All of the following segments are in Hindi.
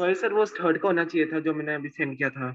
सॉरी सर वो थर्ड का होना चाहिए था जो मैंने अभी सेंड किया था।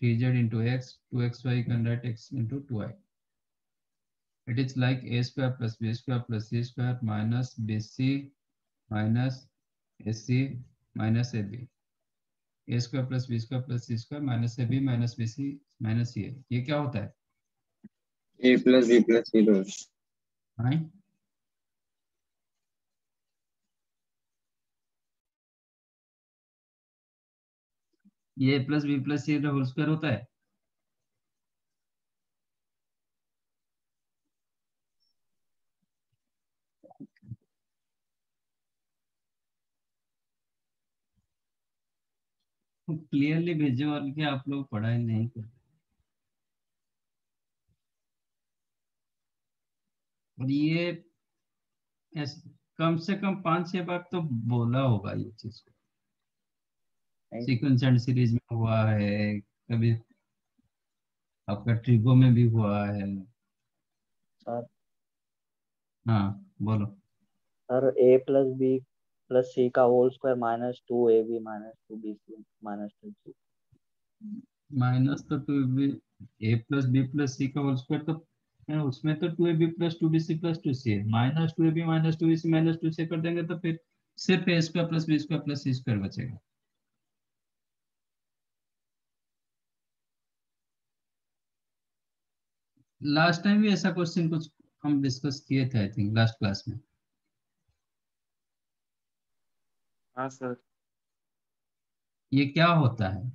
3z into x, 2xy you can write x into 2i. It is like a square plus b square plus c square minus bc minus ac minus ab. a square plus b square plus c square minus ab minus bc minus ca. ये क्या होता है? a plus b plus c दोष. हाँ ये plus B plus C whole square होता है। क्लियरली भेजे और क्या आप लोग पढ़ाई नहीं कर और ये कम से कम पाँच छह बार तो बोला होगा ये चीज़ को। सीक्वेंस एंड सीरीज़ में हुआ है कभी आपका ट्रिगो में भी हुआ है। सर। हाँ बोलो। Sir A plus B plus C का whole square minus two A B minus two B C minus two C minus तो two B A plus B plus C का होल स्क्वायर तो उसमें तो two A B plus two B C plus two C है। Minus two A B minus two B C minus two C कर देंगे तो फिर सिर्फ़ A square plus B square plus C square बचेगा। लास्ट टाइम भी ऐसा क्वेश्चन कुछ हम डिस्कस किए थे आई थिंक लास्ट क्लास में। हाँ सर ये क्या होता है?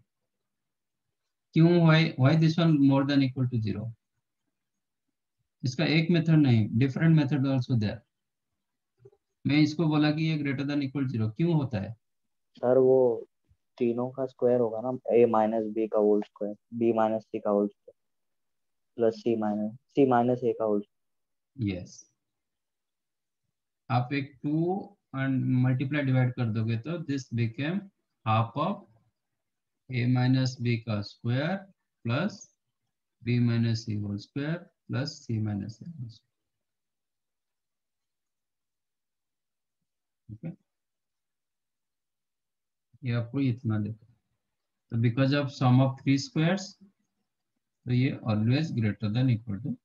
क्यों why why this one more than equal to zero इसका एक मेथड नहीं डिफरेंट मेथड आल्सो देयर मैं इसको बोला कि ये ग्रेटर देन इक्वल ज़ीरो क्यों होता है? सर वो तीनों का स्क्वायर होगा ना ए माइनस बी का whole square B minus C का whole square plus C minus C minus A का होल यस आप एक टू एंड मल्टीप्लाई डिवाइड कर दोगे तो this became half of A minus B का square plus B minus C whole square plus C minus A whole ये आपको इतना देता तो because of sum of three squares तो ये always greater than equal to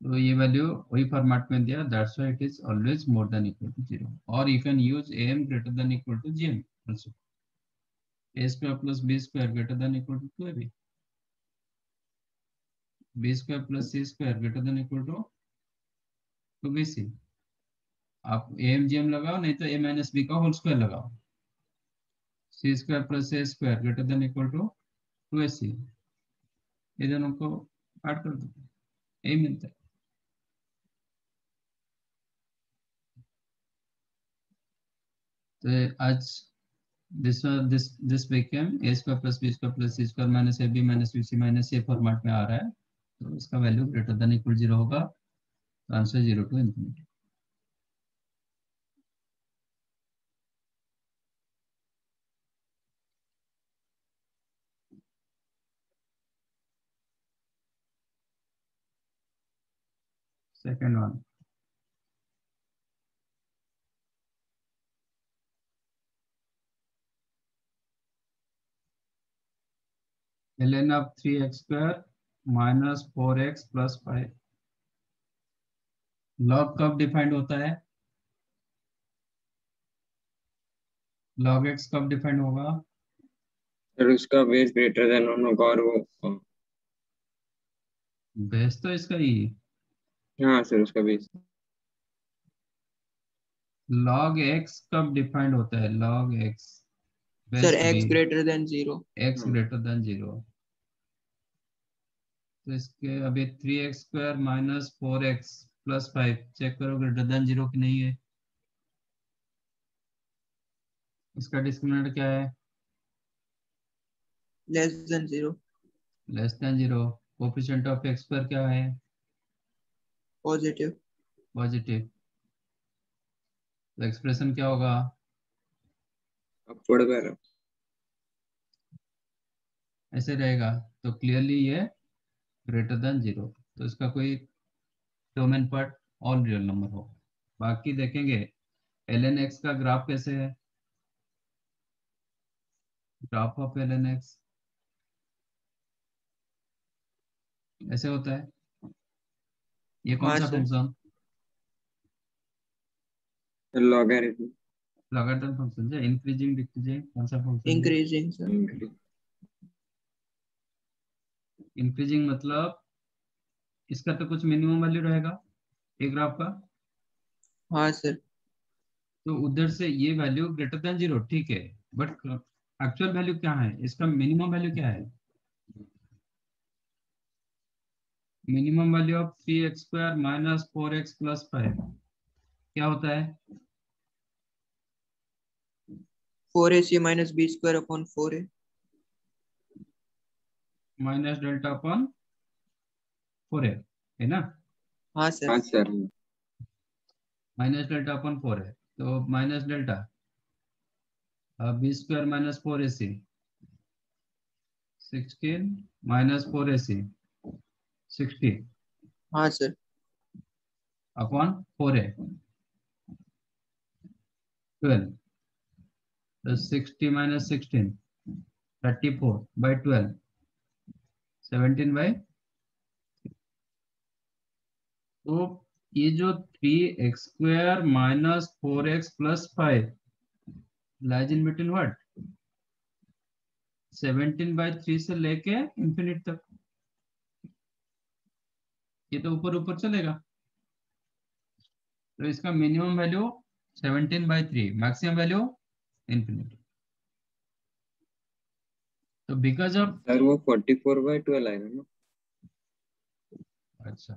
तो ये वैल्यू वही फॉर्मेट में दिया that's why it is always more than equal to zero और you can use am greater than equal to gm also a square plus b square greater than equal to 2ab b. Square plus c square greater than equal to 2bc आप am gm लगाओ, नहीं तो a माइनस b का होल स्क्वायर लगाओ. c square plus a square greater than equal to वैसे ये दोनों को ऐड कर दो यही मिलता है तो आज this this this became A square plus B square plus C square minus A B minus B C minus A format में आ रहा है तो इसका value greater than equal zero होगा answer zero to infinity second one. ln of 3x square minus 4x plus 5 log कब डिफाइंड होता है? Log x कब डिफाइंड होगा? सर उसका बेस ग्रेटर देन होगा और वो बेस तो इसका ही। हाँ सर उसका बेस log x कब डिफाइंड होता है? log x sir x greater than zero x greater than zero तो इसके अभी three X square minus four X plus five check करो ग्रेटर देन ज़ीरो की नहीं है? इसका डिस्क्रिमिनेंट क्या है? Less than zero less than zero coefficient of X square क्या है? पॉजिटिव पॉजिटिव तो एक्सप्रेशन क्या होगा? अपवर्ड कर ऐसे रहेगा। तो क्लियरली ये ग्रेटर देन ज़ीरो तो इसका कोई domain part all real number हो बाकी देखेंगे एल एन एक्स का ग्राफ कैसे है? Graph of L N X ऐसे होता है। ये कौन सा फ़ंक्शन लॉगरिथम लगातार फ़ंक्शन है इंक्रीजिंग डिक्रीजिंग कौन सा फ़ंक्शन इंक्रीजिंग सर इंक्रीजिंग मतलब इसका तो कुछ मिनिमम वैल्यू रहेगा एक ग्राफ का। हाँ सर तो उधर से ये वैल्यू ग्रेटर देन ज़ीरो ठीक है। बट एक्चुअल वैल्यू क्या है? इसका मिनिमम वैल्यू क्या है? Minimum value of three X square minus four X plus five. क्या होता है? Four A C minus B square upon four A. Minus delta upon four है है ना? हाँ सर। हाँ sir. Minus delta upon four है तो minus delta. B square minus four A C. Sixteen minus four A C. तो ये जो 3x square minus 4x plus 5 lies in between what? 17 by 3 से लेके इंफिनिट तक। ये तो ऊपर ऊपर चलेगा। तो इसका minimum value 17 by three maximum value infinity तो बिकॉज़ ऑफ़ सर वो 44 बाय 12 आएगा ना। अच्छा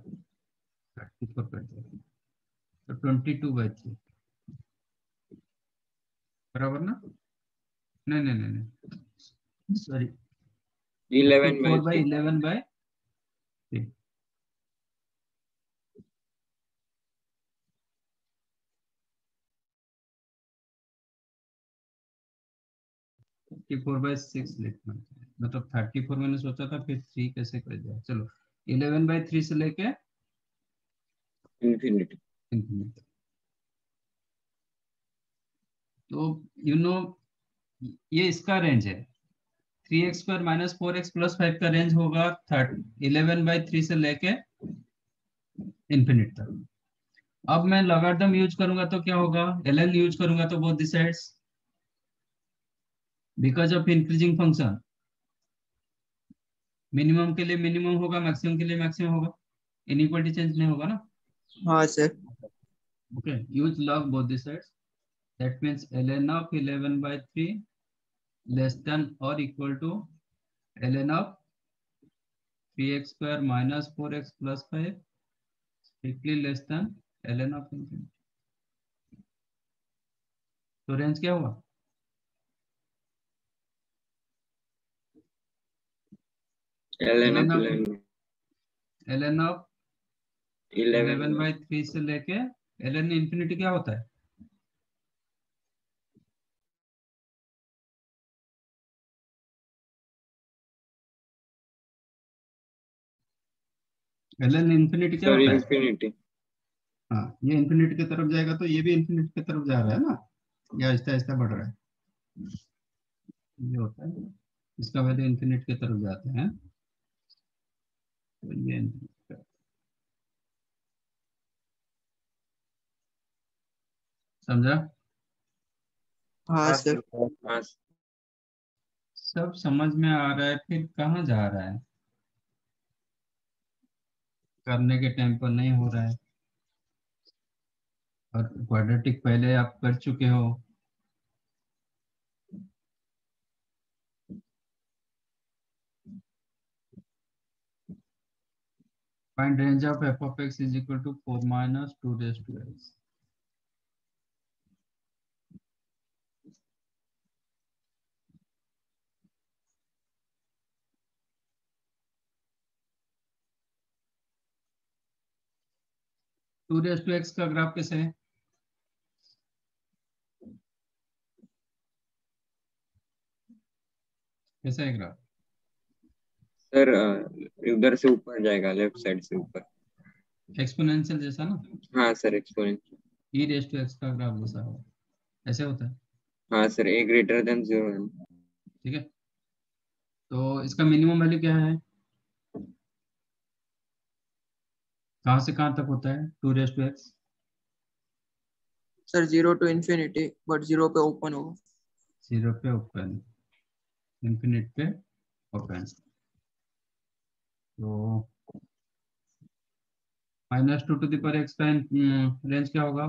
तो ट्वेंटी टू बाई थ्री बराबर ना? नहीं नहीं नहीं नहीं। Sorry 11 four by by eleven by three thirty four by six लिखना है। मतलब थर्टी फोर मैंने सोचा था फिर थ्री कैसे कर दिया? चलो इलेवन बाई थ्री से लेके इंफिनिटी infinite. तो यू नो ये इसका रेंज है। Three X square minus four X plus five का रेंज होगा थर्ट इलेवन बाई थ्री से लेके इन्फिनिट तक। अब मैं लॉगरिथम यूज़ करूँगा तो क्या होगा? एल एन यूज़ करूँगा तो both this sides because of increasing function minimum के लिए मिनिमम होगा मैक्सिमम के लिए मैक्सिमम होगा इनइक्वालिटी चेंज नहीं होगा ना हाँ sir okay use log both the sides that means ln of 11 by 3 less than or equal to ln of 3x square minus 4x plus 5 strictly less than ln of infinity तो रेंज क्या हुआ ln of ln 11 of 11 11 by 3 से लेके ln इंफिनिटी क्या होता है? Ln इंफिनिटी क्या sorry होता है? infinity. हाँ ये इंफिनिटी की तरफ़ जाएगा तो ये भी इंफिनिटी की तरफ़ जा रहा है ना? ये आहिस्ता आहिस्ता बढ़ रहा है। ये होता है। इसका वैल्यू इंफिनिट की तरफ़ जाते हैं। समझा हाँ सर। हाँ सब समझ में आ रहा है फिर कहाँ जा रहा है? करने के टाइम पर नहीं हो रहा है। और क्वाड्रेटिक पहले आप कर चुके हो। Find range of f of x is equal to 4 minus 2 raised to x two raise to X का ग्राफ कैसे है कैसा है ग्राफ सर उधर से ऊपर जाएगा लेफ़्ट साइड से ऊपर। एक्सपोनेंशियल जैसा ना? हाँ sir exponential e raise to x का ग्राफ जैसा हो ऐसे होता है? हाँ sir a greater than zero ठीक है। तो इसका मिनिमम वैल्यू क्या है? कहाँ से कहाँ तक होता है? Two raise to x sir zero to infinity but zero पे ओपन होगा। ज़ीरो पे ओपन इंफिनिट पे ओपन तो minus two to the power x का रेंज क्या होगा?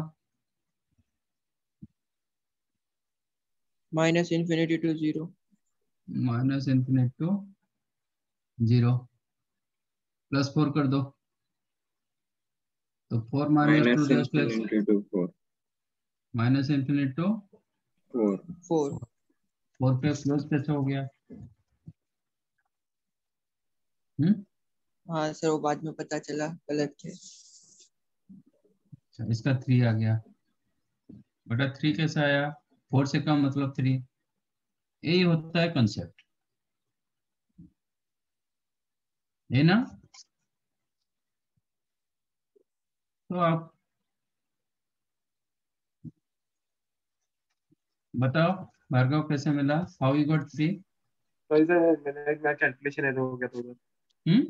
Minus infinity to zero minus infinite to zero plus four कर दो। तो four minus two to x four minus infinite to four four four पे प्लस कैसे हो गया? हम्म हाँ सर वो बाद में पता चला गलत थे। अच्छा इसका थ्री आ गया। बटा थ्री कैसा आया? फोर से कम मतलब थ्री यही होता है कंसेप्ट है ना? तो आप बताओ भार्गव कैसे मिला? हाउ यू गॉट थ्री मैंने कैलकुलेशन एरर हो गया थोड़ा। हम्म?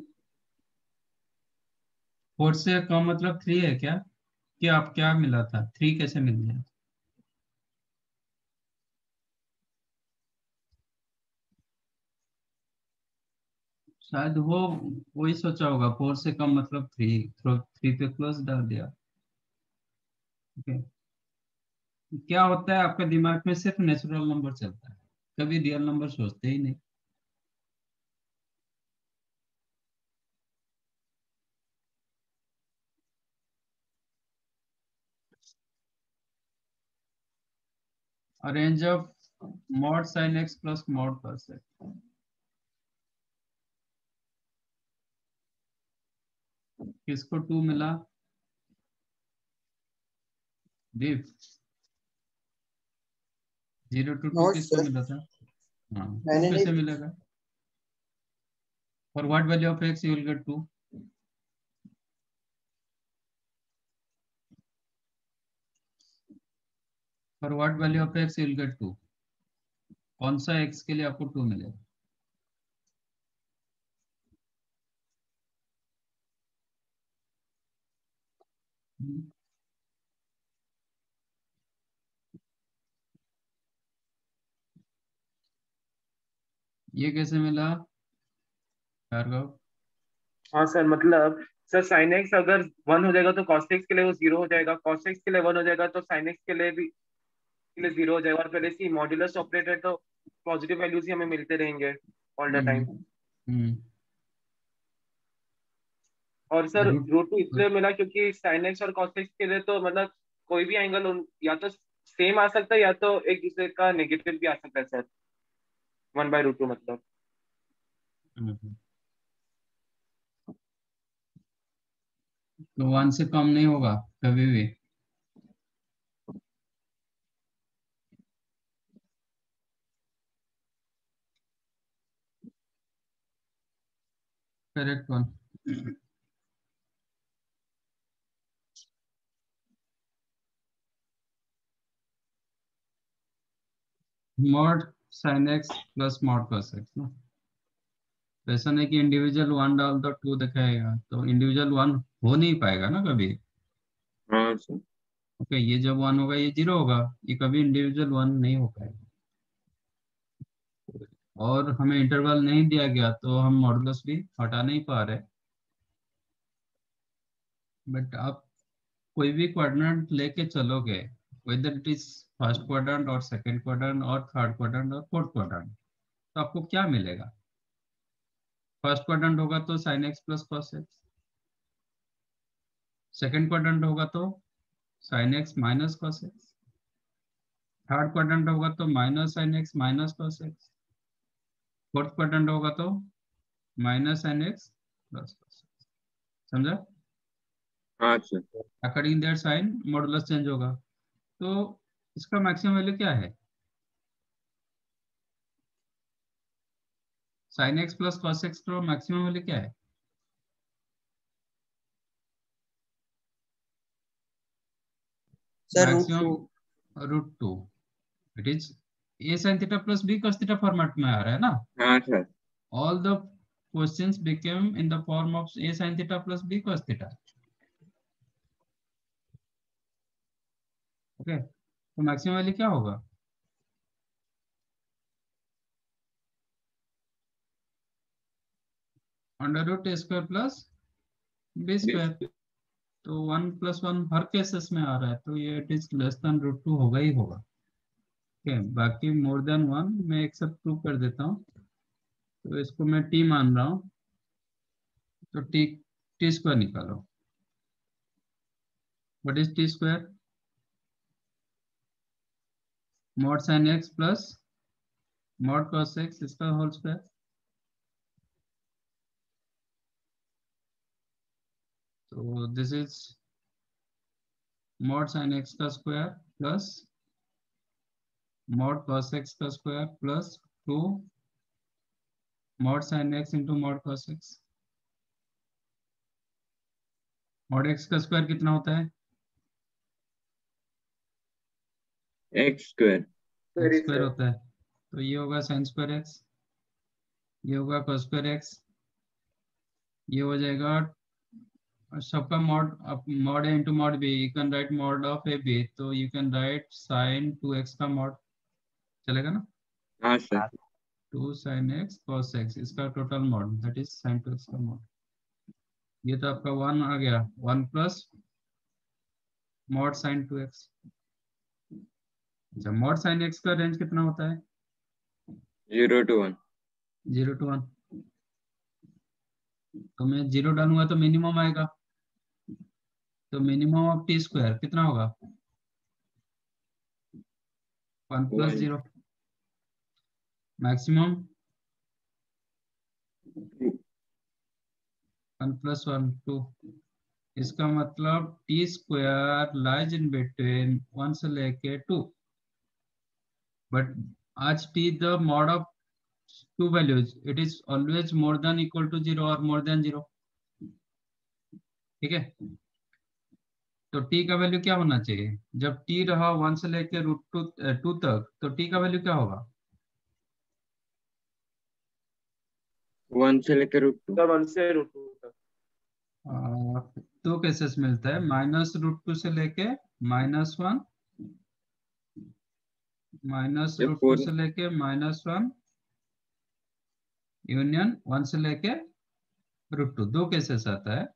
फोर से कम मतलब थ्री है क्या? कि आप क्या मिला था? थ्री कैसे मिल गया? शायद वो, वही सोचा होगा। फोर से कम मतलब थ्री थ्री पे क्लोज डाल दिया। ओके क्या होता है? आपका दिमाग में सिर्फ़ नेचुरल नंबर चलता है। कभी रियल नंबर सोचते ही नहीं। Range of mod mod sin x plus mod cos किसको टू मिला? दीप ज़ीरो टू टू किसको मिला था? हाँ कैसे मिलेगा। For what value of x you will get two what value of x you will get 2 कौन सा एक्स के लिए आपको टू मिलेगा? ये कैसे मिला? हाँ सर मतलब सर साइन एक्स अगर वन हो जाएगा तो कॉस एक्स के लिए वो ज़ीरो हो जाएगा। कॉस एक्स के लिए वन हो जाएगा तो साइन एक्स के लिए भी के ज़ीरो हो जाएगा। और पहले से मॉड्यूलस ऑपरेटर तो पॉजिटिव वैल्यूज़ ही हमें मिलते रहेंगे ऑल द टाइम हम्म और सर रूट टू इसलिए मिला क्योंकि साइन एक्स और कॉस एक्स के लिए तो मतलब कोई भी एंगल या तो सेम आ सकता है या तो एक दूसरे का नेगेटिव भी आ सकता है sir. One by root two मतलब। हम्म। तो वन से कम नहीं होगा कभी भी। Correct one mod sine x plus mod cos x ना ऐसा नहीं कि इंडिविजुअल वन डाल दो टू दिखाएगा तो इंडिविजुअल वन हो नहीं पाएगा ना कभी? हाँ सर ओके ये जब वन होगा ये ज़ीरो होगा ये कभी इंडिविजुअल वन नहीं हो पाएगा। और हमें इंटरवल नहीं दिया गया तो हम मॉडुलस भी हटा नहीं पा रहे। बट आप कोई भी क्वाड्रेंट लेके चलोगे whether it is first quadrant और सेकंड क्वाड्रेंट और थर्ड क्वाड्रेंट और फोर्थ क्वाड्रेंट तो आपको क्या मिलेगा? फ़र्स्ट क्वाड्रेंट होगा तो sine x plus second quadrant होगा तो sine x minus cos x third quadrant होगा तो minus sine x minus cos x fourth quadrant होगा तो माइनस साइन एक्स प्लस समझा? According that sine modulus change होगा। तो इसका मैक्सिमम वैल्यू क्या है? Sine x plus cos x का मैक्सिमम वैल्यू क्या है? Sir maximum root two it is a sin theta plus b cos theta format में आ रहा है ना? हाँ sir all the questions became in the form of a sin theta plus b cos theta. Okay तो मैक्सिमम वैल्यू क्या होगा? Under root a square plus b square तो वन प्लस वन हर केसेस में आ रहा है तो ये it is less than root two होगा ही होगा। ओके बाकी मोर देन वन मैं एक सब प्रूव कर देता हूँ। तो इसको मैं टी मान रहा हूँ। तो टी टी स्क्वायर निकालो। What is t square mod sin x plus mod cos x इसका होल स्क्वायर तो this is mod sine x का square plus mod cos x का square plus two mod sin x into mod cos x. Mod x का स्क्वायर कितना होता है? एक्स स्क्वायर स्क्वायर होता है। तो ये होगा साइन स्क्वायर एक्स ये होगा cos स्क्वायर एक्स ये हो जाएगा सबका mod mod a into mod b you can write mod of a b तो you can write sine two x का मॉड चलेगा ना? हाँ sir two sine x cos x इसका total mod that is sine two x का मॉड ये तो आपका वन आ गया. One plus mod sine two x अच्छा मॉड साइन एक्स का रेंज कितना होता है? Zero to one zero to one तो मैं ज़ीरो डालूँगा तो मिनिमम आएगा। तो मिनिमम ऑफ़ टी स्क्वायर कितना होगा? One plus zero maximum one plus one two. इसका मतलब t square lies in between one से लेके टू। बट आज t the mod of two values it is always more than equal to zero or more than zero ठीक है? तो t का वैल्यू क्या होना चाहिए? जब t रहा वन से लेके रूट टू टू तक तो t का वैल्यू क्या होगा? वन से लेकर रूट टू तो वन से रूट टू तक। आ, दो केसेस मिलता है। माइनस रूट टू से लेके minus one minus root two से लेके माइनस वन यूनियन वन से लेके रूट टू दो केसेस आता है।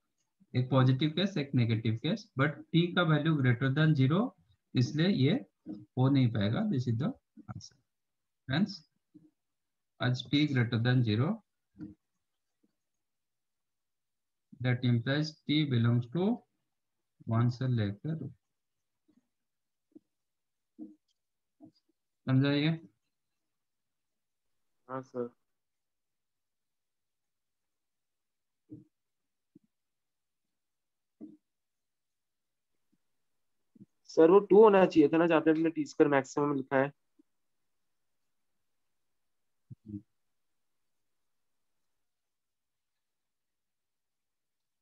एक पॉजिटिव केस एक नेगेटिव केस बट टी का वैल्यू ग्रेटर देन ज़ीरो इसलिए ये हो नहीं पाएगा this is the answer friends as t greater than zero, that implies t belongs to one से लेकर समझाइए? हाँ सर सर वो टू होना चाहिए था ना, जहाँ पे हमने टी स्क्वायर मैक्सिमम लिखा है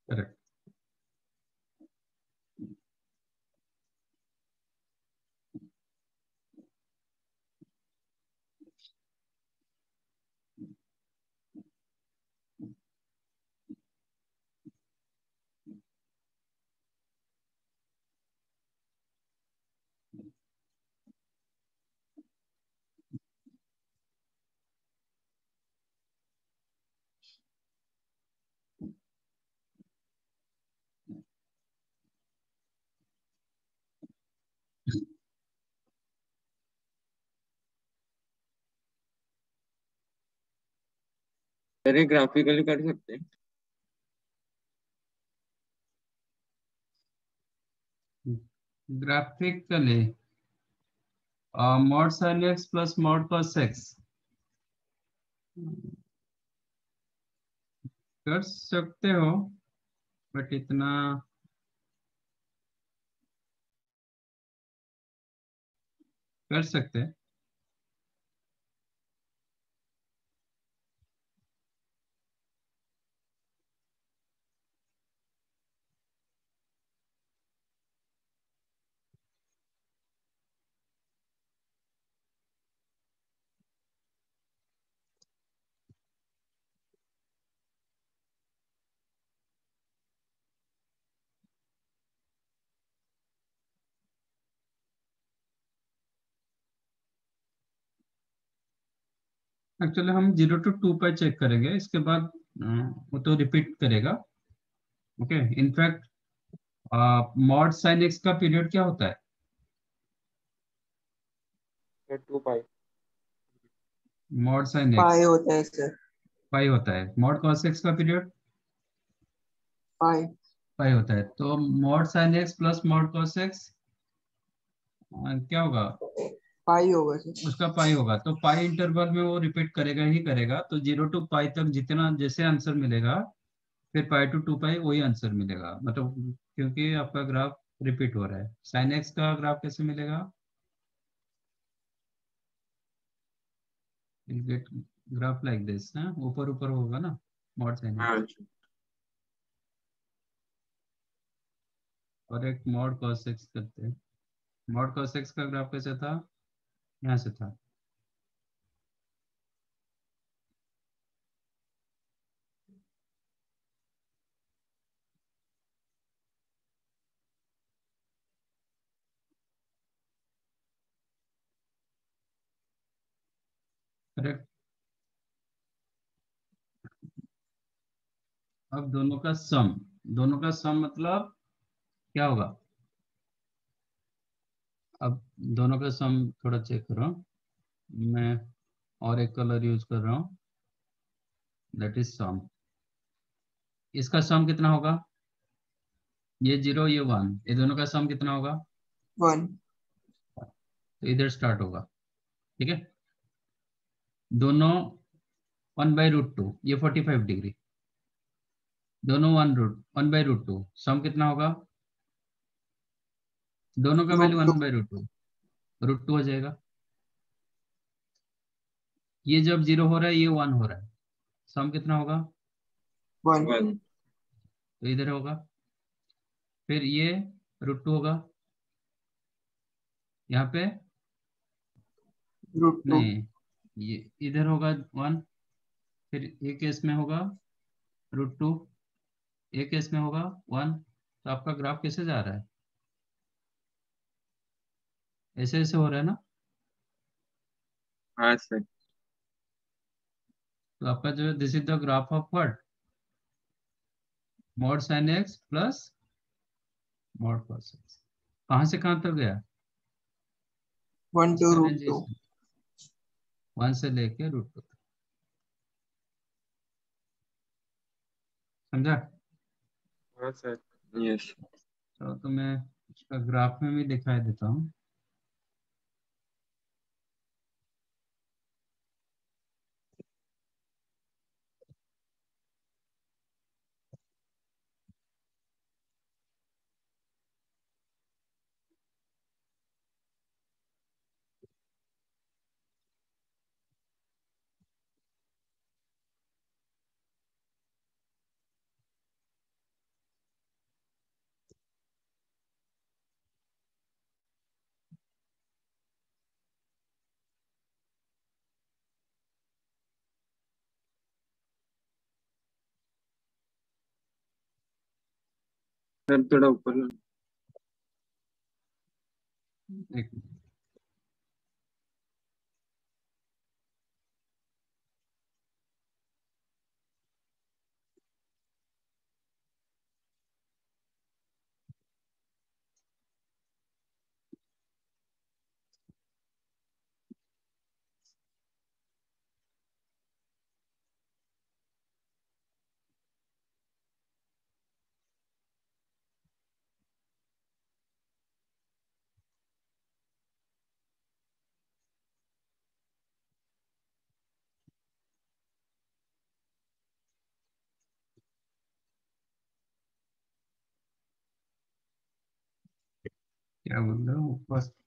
करेक्ट ये ग्राफिकली कर सकते हैं। Graphically mod sin x plus mod cos x कर सकते हो बट इतना कर सकते हैं। एक्चुअली हम ज़ीरो टू टू पर चेक करेंगे। इसके बाद वो तो रिपीट करेगा। Okay in fact mod sine x का पीरियड क्या होता है? Two pi mod sine x pi होता है सर पाई होता है। मॉड कॉस एक्स का पीरियड पाई पाई होता है। तो mod sine x plus mod cos x क्या होगा? पाई होगा सर। उसका पाई होगा। तो पाई इंटरवल में वो रिपीट करेगा ही करेगा। तो ज़ीरो टू पाई तक जितना जैसे आंसर मिलेगा फिर पाई टू टू पाई वही आंसर मिलेगा। मतलब क्योंकि आपका ग्राफ रिपीट हो रहा है। साइन एक्स का ग्राफ कैसे मिलेगा? गेट ग्राफ लाइक दिस ऊपर ऊपर होगा ना? मॉड साइन हाँ और एक मॉड cos x करते हैं। मॉड cos x का ग्राफ कैसे था? यहाँ से था। अब दोनों का सम। दोनों का सम मतलब क्या होगा? अब दोनों का सम थोड़ा चेक करो मैं और एक कलर यूज़ कर रहा हूँ। दैट इज़ सम इसका सम कितना होगा? ये ज़ीरो ये वन ये दोनों का सम कितना होगा? वन तो इधर स्टार्ट होगा। ठीक है? दोनों वन बाई रूट टू ये फोर्टी फाइव डिग्री दोनों one root one by root two sum कितना होगा? दोनों का value one by root two root two हो जाएगा। ये जब ज़ीरो हो रहा है ये वन हो रहा है। सम कितना होगा? वन तो इधर होगा। फिर ये रूट टू होगा। यहाँ पे? रूट नहीं ये इधर होगा वन फिर एक केस में होगा रूट टू एक केस में होगा वन तो आपका ग्राफ कैसे जा रहा है? ऐसे ऐसे हो रहा है ना? हाँ सर तो आपका जो this is the graph of what mod sine x plus mod cos x कहाँ से कहाँ तक गया? One two root two one से लेके रूट टू तक। समझा? हाँ सर। यस तो मैं इसका ग्राफ में भी दिखाई देता हूँ। थोड़ा ऊपर ला एक मिनट। क्या बोल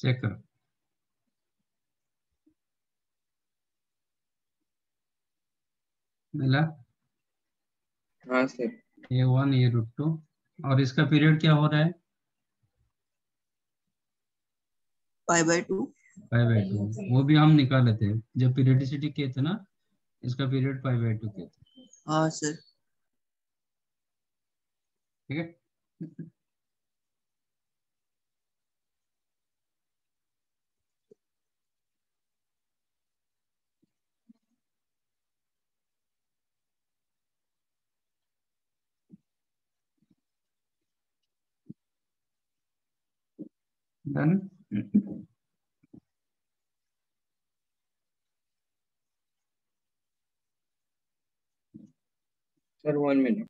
चेक करो मिला हाँ सर ये वन ये रूट टू और इसका पीरियड क्या हो रहा है? Pi by two pi by two वो भी हम निकाले थे जब पीरियडिसिटी के थे ना इसका पीरियड पाई बाय टू के थे। हाँ सर ठीक है? डन सर वन मिनट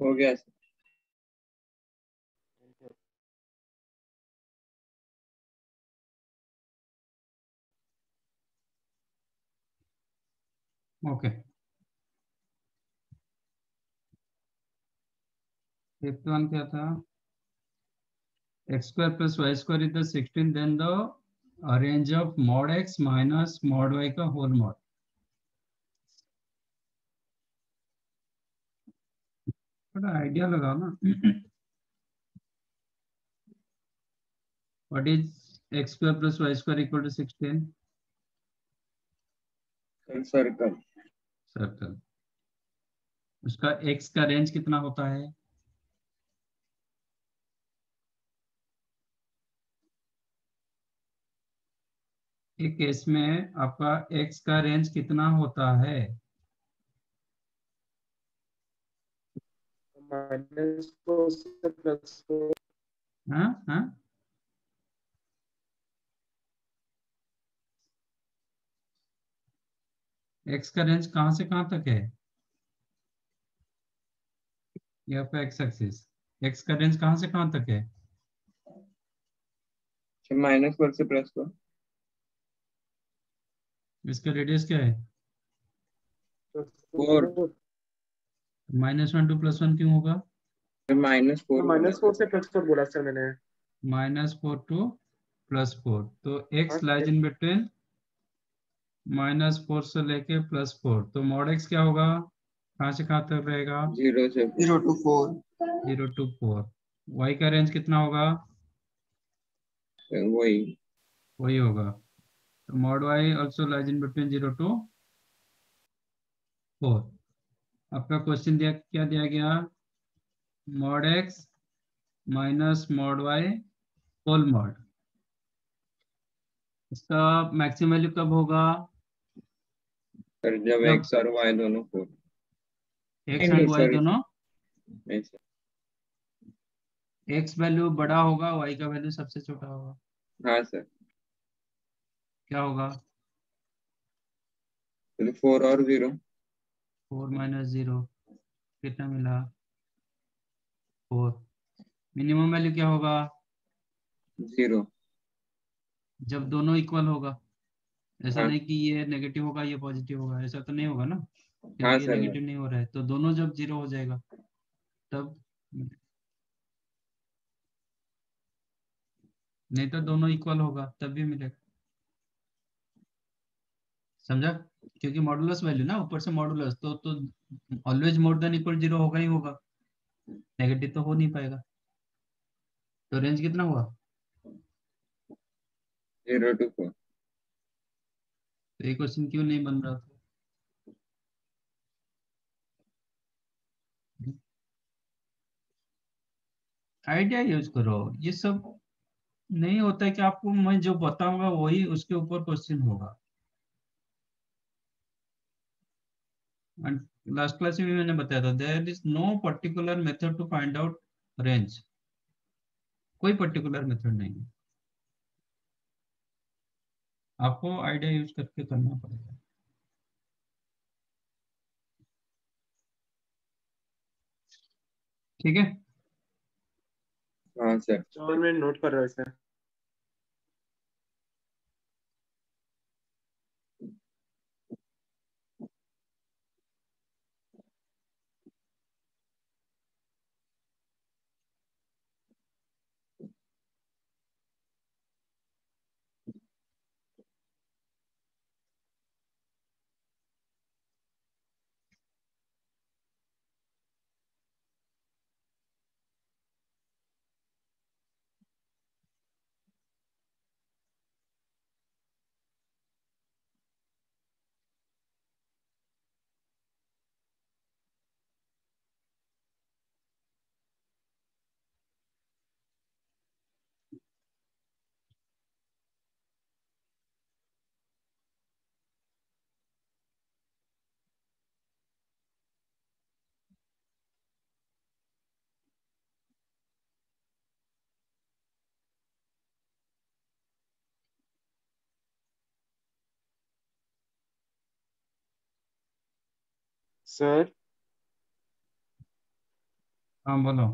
हो गया ओके। फिफ्थ वन क्या था? X square plus y square इधर sixteen then the range of mod x minus mod y का होल मॉड थोड़ा आइडिया लगाओ ना। What is x square plus y square equal to 16 circle circle उसका x का रेंज कितना होता है? एक केस में आपका x का रेंज कितना होता है? माइनस फोर से प्लस फोर हाँ हाँ। X का रेंज कहाँ से कहाँ तक है? ये आपका x एक्सिस x का रेंज कहाँ से कहाँ तक है? माइनस फोर से प्लस फोर इसका रेडियस क्या है? Four minus one two plus one क्यों होगा? माइनस फोर माइनस फोर से प्लस फोर बोला सर मैंने। Minus four to plus four. तो x हाँ, lies in between minus four से लेके प्लस फोर। तो मॉड एक्स क्या होगा? कहाँ से कहाँ तक रहेगा? ज़ीरो से। Zero to four. Zero to four. y का रेंज कितना होगा? वही। वही होगा। तो mod y also lies in between zero to four. आपका क्वेश्चन दिया क्या दिया गया? Mod x minus mod y whole mod इसका मैक्सिमम वैल्यू कब होगा? सर जब एक्स और वाई दोनों x नहीं, एंड y दोनों? X वैल्यू बड़ा होगा y का वैल्यू सबसे छोटा होगा। हाँ सर क्या होगा? फोर और ज़ीरो फोर माइनस ज़ीरो कितना मिला? फोर। मिनिमम वैल्यू क्या होगा? ज़ीरो। जब दोनों इक्वल होगा। ऐसा हाँ। नहीं कि ये नेगेटिव होगा ये पॉजिटिव होगा ऐसा तो नहीं होगा ना? क्योंकि हाँ ये नेगेटिव नहीं हो रहा है। तो दोनों जब ज़ीरो हो जाएगा तब नहीं तो दोनों इक्वल होगा तब भी मिलेगा। समझा? क्योंकि मॉडुलस वैल्यू ना ऊपर से मॉडुलस तो तो always more than equal zero होगा ही होगा। नेगेटिव तो हो नहीं पाएगा। तो रेंज कितना हुआ? ज़ीरो टू फोर तो ये क्वेश्चन क्यों नहीं बन रहा था? आइडिया यूज़ करो। ये सब नहीं होता है कि आपको मैं जो बताऊँगा वही उसके ऊपर क्वेश्चन होगा। लास्ट क्लास में भी मैंने बताया था there is no particular method to find out range कोई पर्टिकुलर मेथड नहीं है। आपको आइडिया यूज़ करके करना पड़ेगा। ठीक है? हाँ सर मैं नोट कर रहा हूँ इसे सर? हाँ बोलो।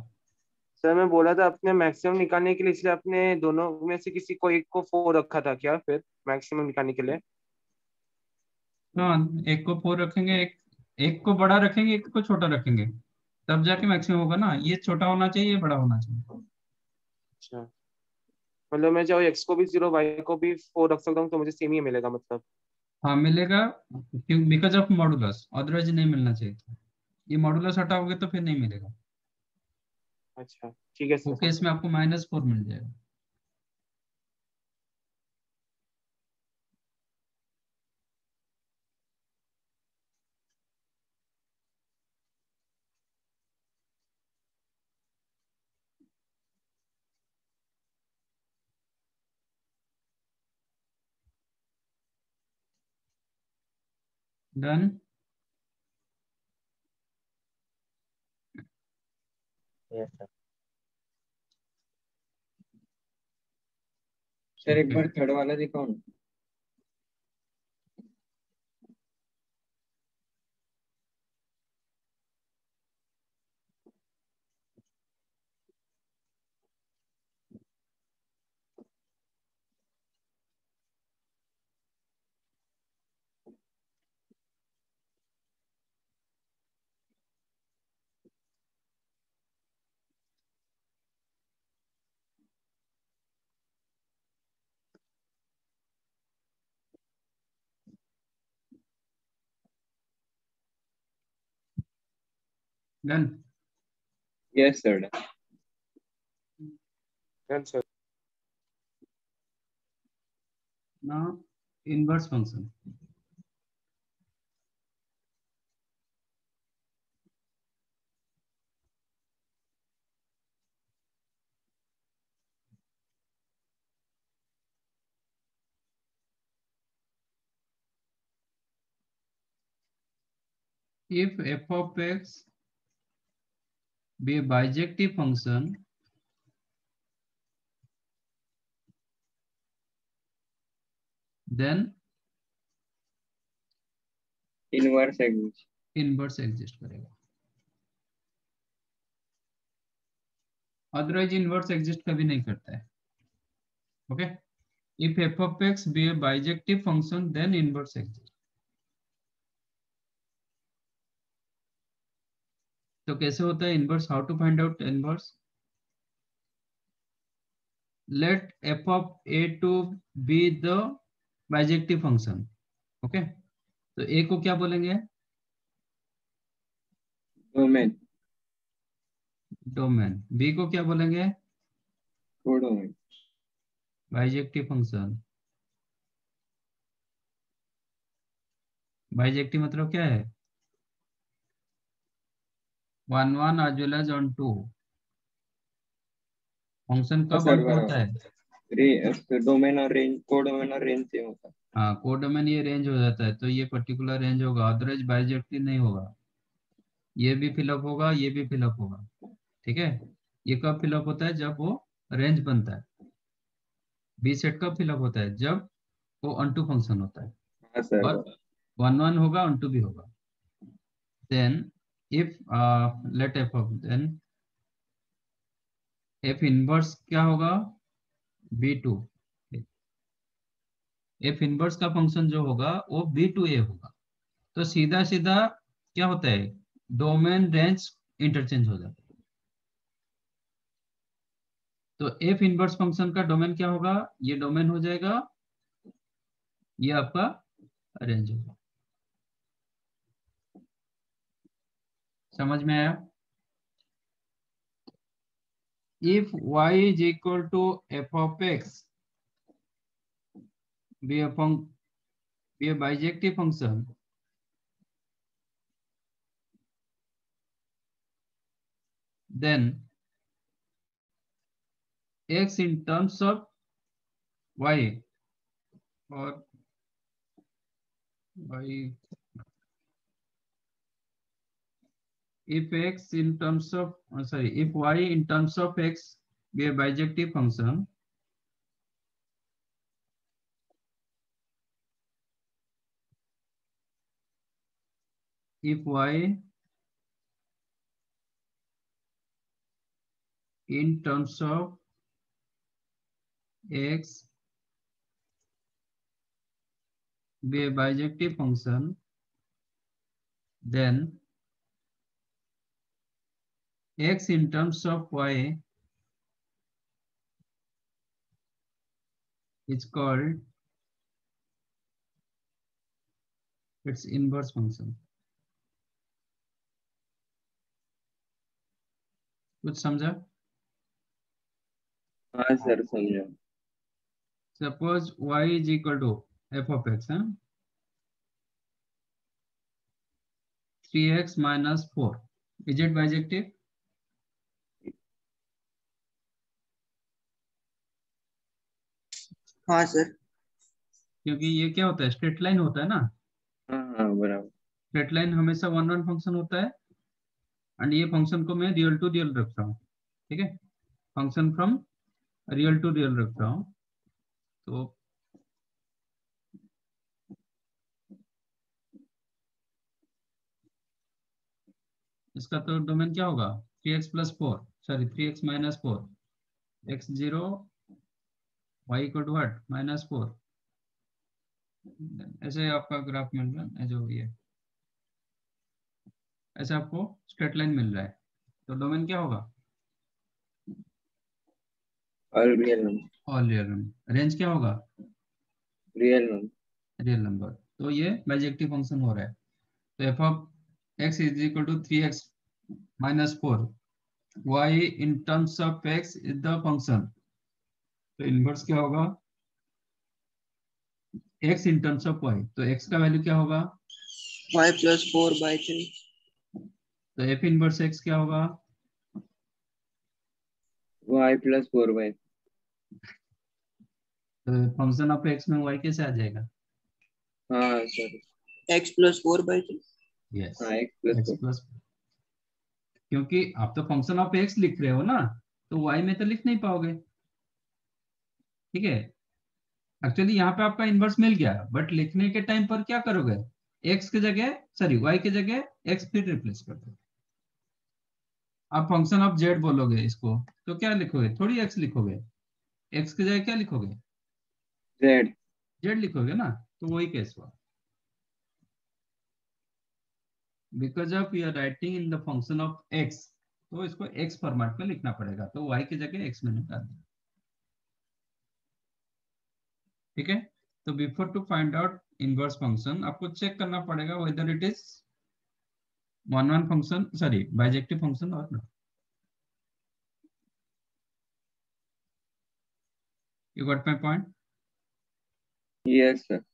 सर मैं बोला था अपने मैक्सिमम निकालने के लिए इसलिए अपने दोनों में से किसी को एक को फोर रखा था क्या फिर मैक्सिमम निकालने के लिए? हाँ एक को फोर रखेंगे एक एक को बड़ा रखेंगे एक को छोटा रखेंगे। तब जाके मैक्सिमम होगा ना ये छोटा होना चाहिए ये बड़ा होना चाहिए। अच्छा। मतलब मैं चाहे एक्स को भी ज़ीरो वाई को भी फोर रख सकता हूँ तो मुझे सेम ही मिलेगा मतलब। हाँ मिलेगा बिकॉज़ ऑफ़ मॉडुलस अदरवाइज़ नहीं मिलना चाहिए था। ये मॉडुलस हटाओगे तो फिर नहीं मिलेगा। अच्छा ठीक है ओके सर। केस में आपको माइनस फोर मिल जाएगा। डन yes सर सर एक. बार थर्ड वाला दिखाओ Done. Yes, sir. Done, sir. Now, inverse function. If f of x be a bijective function then inverse exist. Inverse exist करेगा। अदरवाइज़ इनवर्स एग्जिस्ट कभी नहीं करता है। Okay if f of x be a bijective function then inverse exist. तो कैसे होता है inverse how to find out inverse let f of a to be the bijective function. ओके तो a को क्या बोलेंगे? डोमेन डोमेन b को क्या बोलेंगे? कोडोमेन बाइजेक्टिव फ़ंक्शन बाइजेक्टिव मतलब क्या है? One one as well as onto function कब। होता है? डोमेन और रेंज कोडोमेन और रेंज सेम होता है। हाँ कोडोमेन ये रेंज हो जाता है तो ये पर्टिकुलर रेंज होगा अदरवाइज़ बाइजेक्टिव नहीं होगा। ये भी फिलअप होगा ये भी फिलअप होगा ठीक है? ये कब फिलअप होता है? जब वो रेंज बनता है। बी सेट कब फिलअप होता है? जब वो अनटू फ़ंक्शन होता है। हाँ सर। और वन वन होगा अनटू भी होगा। Then if let f of then f inverse क्या होगा? बी टू एफ़ इनवर्स का फ़ंक्शन जो होगा, वो बी टू ए होगा। तो सीधा सीधा क्या होता है? डोमेन रेंज इंटरचेंज हो जाता है। तो एफ़ इनवर्स फ़ंक्शन का डोमेन क्या होगा? ये डोमेन हो जाएगा। ये आपका रेंज होगा। समझ में आया? If y is equal to f of x b a funk b a bijective function then x in terms of y और y if x in terms of uh, sorry if y in terms of x be a bijective function if y in terms of x be a bijective function, then x in terms of y is called its inverse function. कुछ समझा हाँ सर समझा suppose y is equal to f of x huh? 3x minus 4 is it bijective हाँ सर क्योंकि ये क्या होता है? स्ट्रेट लाइन होता है ना? हाँ हाँ बराबर। स्ट्रेट लाइन हमेशा वन वन फ़ंक्शन होता है। एंड ये फ़ंक्शन को मैं रियल टू रियल रख रहा हूँ। ठीक है? Function from real to real रख रहा हूँ। तो इसका तो डोमेन क्या होगा? Three x plus four sorry three x minus four x zero y equal to हट माइनस फोर ऐसे आपका ग्राफ मिल रहा है जो ये ऐसे आपको स्ट्रेट लाइन मिल रहा है। तो डोमेन क्या होगा? और real number all real number range क्या होगा? रियल नंबर रियल नंबर तो ये बाइजेक्टिव फ़ंक्शन हो रहा है। तो f of x is equal to three x minus four y in terms of x is the function तो इनवर्स क्या होगा? X in terms of y तो एक्स का वैल्यू क्या होगा? Y plus four by three तो एफ़ इनवर्स एक्स क्या होगा? वाई प्लस फोर बाई तो फ़ंक्शन ऑफ़ एक्स में वाई कैसे आ जाएगा? हाँ sir x plus four by three yes x plus क्योंकि आप तो फ़ंक्शन ऑफ़ एक्स लिख रहे हो ना तो वाई में तो लिख नहीं पाओगे। ठीक है? एक्चुअली यहाँ पे आपका इनवर्स मिल गया बट लिखने के टाइम पर क्या करोगे? एक्स की जगह सॉरी वाई की जगह एक्स फिर रिप्लेस कर दो आप फ़ंक्शन ऑफ़ जेड बोलोगे इसको तो क्या लिखोगे? थोड़ी एक्स लिखोगे। एक्स की जगह क्या लिखोगे? जेड जेड लिखोगे ना? तो वही केस हुआ। Because of you are writing in the function of x तो इसको एक्स फॉर्मेट में लिखना पड़ेगा तो वाई की जगह एक्स में निकाल दो। ठीक है? तो before to find out inverse function आपको चेक करना पड़ेगा whether it is one one function sorry bijective function और not you got my point yes sir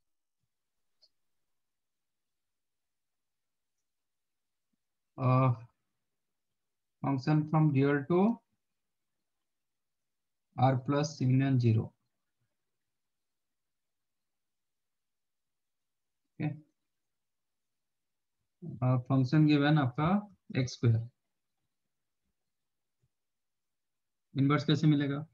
uh, function from real to r plus union 0 okay function given आपका x square. इनवर्स कैसे मिलेगा?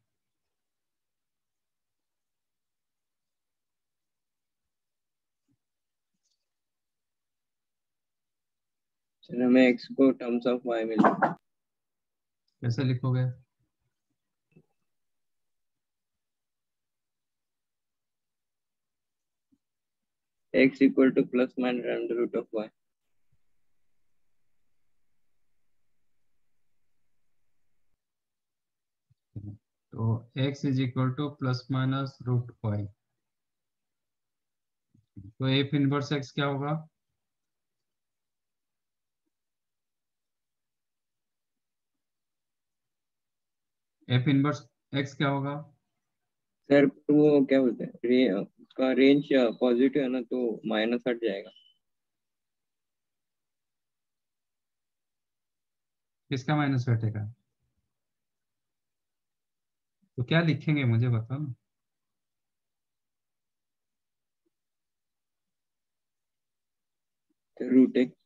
हमें एक्स को टर्म्स ऑफ़ वाई मिला कैसे लिखोगे? X equal to plus minus under root of y तो x is equal to plus minus root y तो एफ़ इनवर्स x क्या होगा? एफ़ इनवर्स x क्या होगा? सर वो क्या बोलते हैं? रे, उसका रेंज पॉजिटिव है ना तो माइनस हट जाएगा। किसका माइनस हटेगा? तो क्या लिखेंगे मुझे बताओ ना। रूट एक्स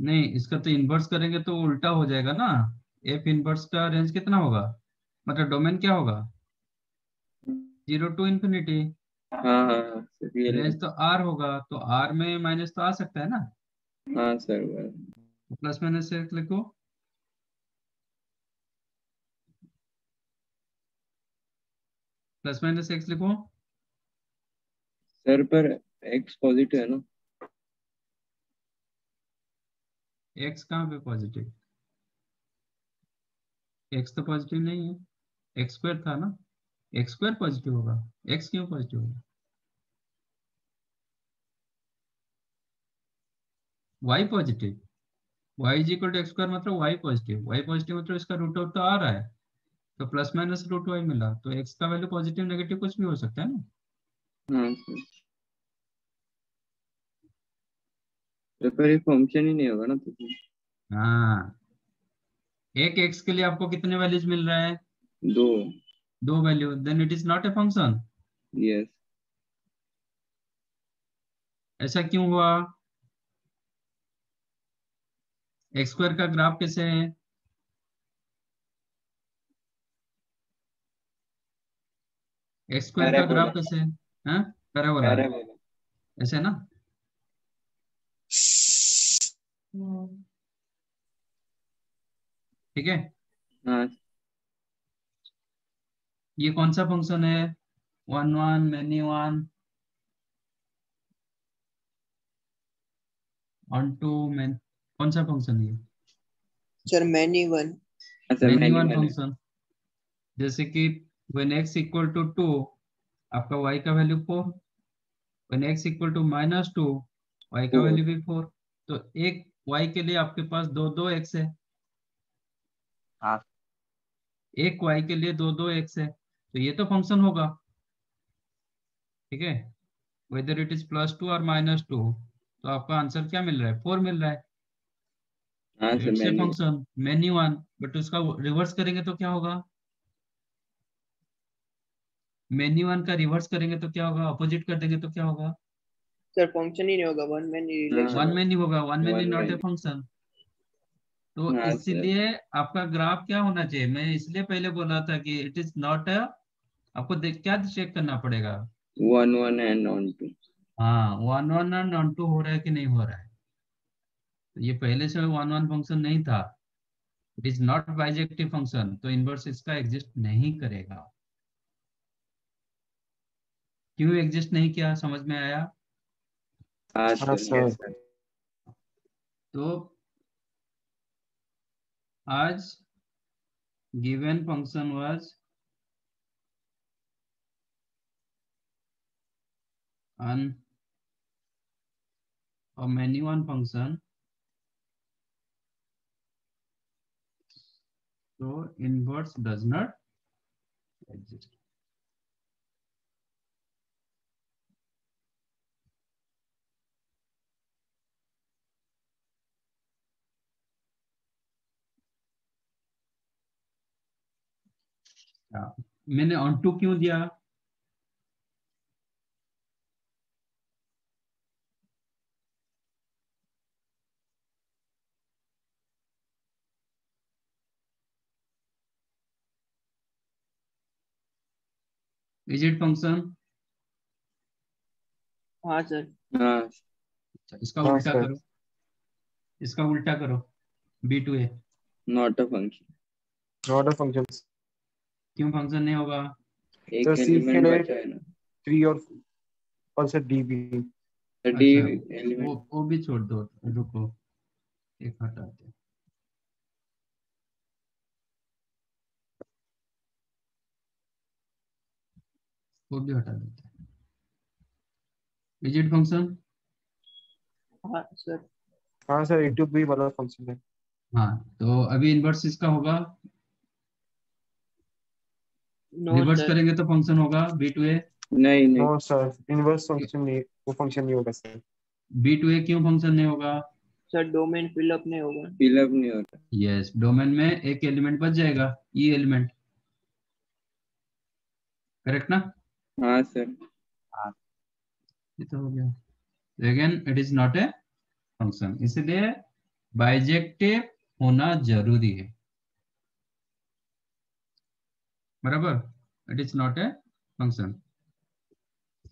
नहीं इसका तो इनवर्स करेंगे तो उल्टा हो जाएगा ना। एफ़ इनवर्स का रेंज कितना होगा? मतलब डोमेन क्या होगा? ज़ीरो टू हाँ हाँ हाँ ये रेंज तो आर होगा तो आर में माइनस तो आ सकता है ना। हाँ सर प्लस माइनस लिखो। प्लस माइनस एक्स लिखो। सर पर एक्स पॉजिटिव है ना? एक्स कहाँ पे पॉजिटिव एक्स तो पॉजिटिव नहीं है। एक्स स्क्वायर था ना? एक्स स्क्वायर पॉजिटिव होगा। एक्स क्यों पॉजिटिव होगा? Y positive y is equal to x square मतलब वाई पॉजिटिव वाई पॉजिटिव मतलब इसका रूट आउट तो आ रहा है। तो प्लस माइनस रूट वाई मिला तो एक्स का वैल्यू पॉजिटिव नेगेटिव कुछ भी हो सकता है ना? हाँ तो पर ये फ़ंक्शन ही नहीं होगा ना तो हाँ। एक एक्स के लिए आपको कितने वैल्यूज़ मिल रहा है? दो। दो value then it is not a function yes ऐसा क्यों हुआ? एक्स स्क्वायर का ग्राफ कैसे है? एक्स स्क्वायर का ग्राफ कैसे है? हाँ? पैराबोला पैराबोला ऐसे ना? ठीक है? हाँ। ये कौन सा फ़ंक्शन है? One one many one onto man कौन सा फ़ंक्शन है sir many one many one function जैसे कि when x equal to two आपका y का value four when x equal to minus two y का वैल्यू भी फोर तो एक y के लिए आपके पास दो दो x है। हाँ। एक y के लिए दो दो x है। तो ये तो फ़ंक्शन होगा। ठीक है? Whether it is plus two और माइनस टू तो आपका आंसर क्या मिल रहा है? फोर मिल रहा है। फ़ंक्शन मेनी वन बट उसका रिवर्स करेंगे तो क्या होगा? मेनी वन का रिवर्स करेंगे तो क्या होगा? अपोजिट कर देंगे तो क्या होगा? सर फ़ंक्शन ही नहीं होगा वन मैनी रिलेशन वन में नहीं होगा वन में नहीं नॉट ए फ़ंक्शन तो हाँ, इसलिए आपका ग्राफ क्या होना चाहिए? मैं इसलिए पहले बोला था कि इट इज़ नॉट अ आपको देख क्या चेक करना पड़ेगा? One one and onto हाँ one one and onto हो रहा है कि नहीं हो रहा है? तो ये पहले से वन वन फ़ंक्शन नहीं था। It is not bijective function तो इनवर्स इसका एग्जिस्ट नहीं करेगा। क्यों एग्जिस्ट नहीं किया समझ में आया? हाँ, तो आज given function was an many one function तो इनवर्ट्स डज नॉट एग्जिस्ट मैंने ऑन टू क्यों दिया? इज़ इट फ़ंक्शन हाँ सर हाँ। इसका हाँ, उल्टा करो। इसका उल्टा करो। B to A not a function not a function क्यों फ़ंक्शन नहीं होगा? एक तो एलिमेंट बचा है ना। थ्री और और सर डी भी? तो डी अच्छा, वो वो भी छोड़ दो रुको एक हटाते हैं। वो भी हटा देते हैं। इज़ इट फ़ंक्शन हाँ सर हाँ सर वाला फ़ंक्शन है। हाँ तो अभी इनवर्स इसका होगा। रिवर्स करेंगे तो फ़ंक्शन होगा बी टू ए नहीं नहीं। नो सर इनवर्स फ़ंक्शन नहीं वो फ़ंक्शन नहीं होगा सर बी टू ए क्यों फ़ंक्शन नहीं होगा? सर डोमेन फिलअप नहीं होगा। फिलअप नहीं होता यस डोमेन में एक एलिमेंट बच जाएगा ई एलिमेंट करेक्ट ना? हाँ सर ये तो हो गया। Again it is not a function इसलिए बाइजेक्टिव होना ज़रूरी है। बराबर? It is not a function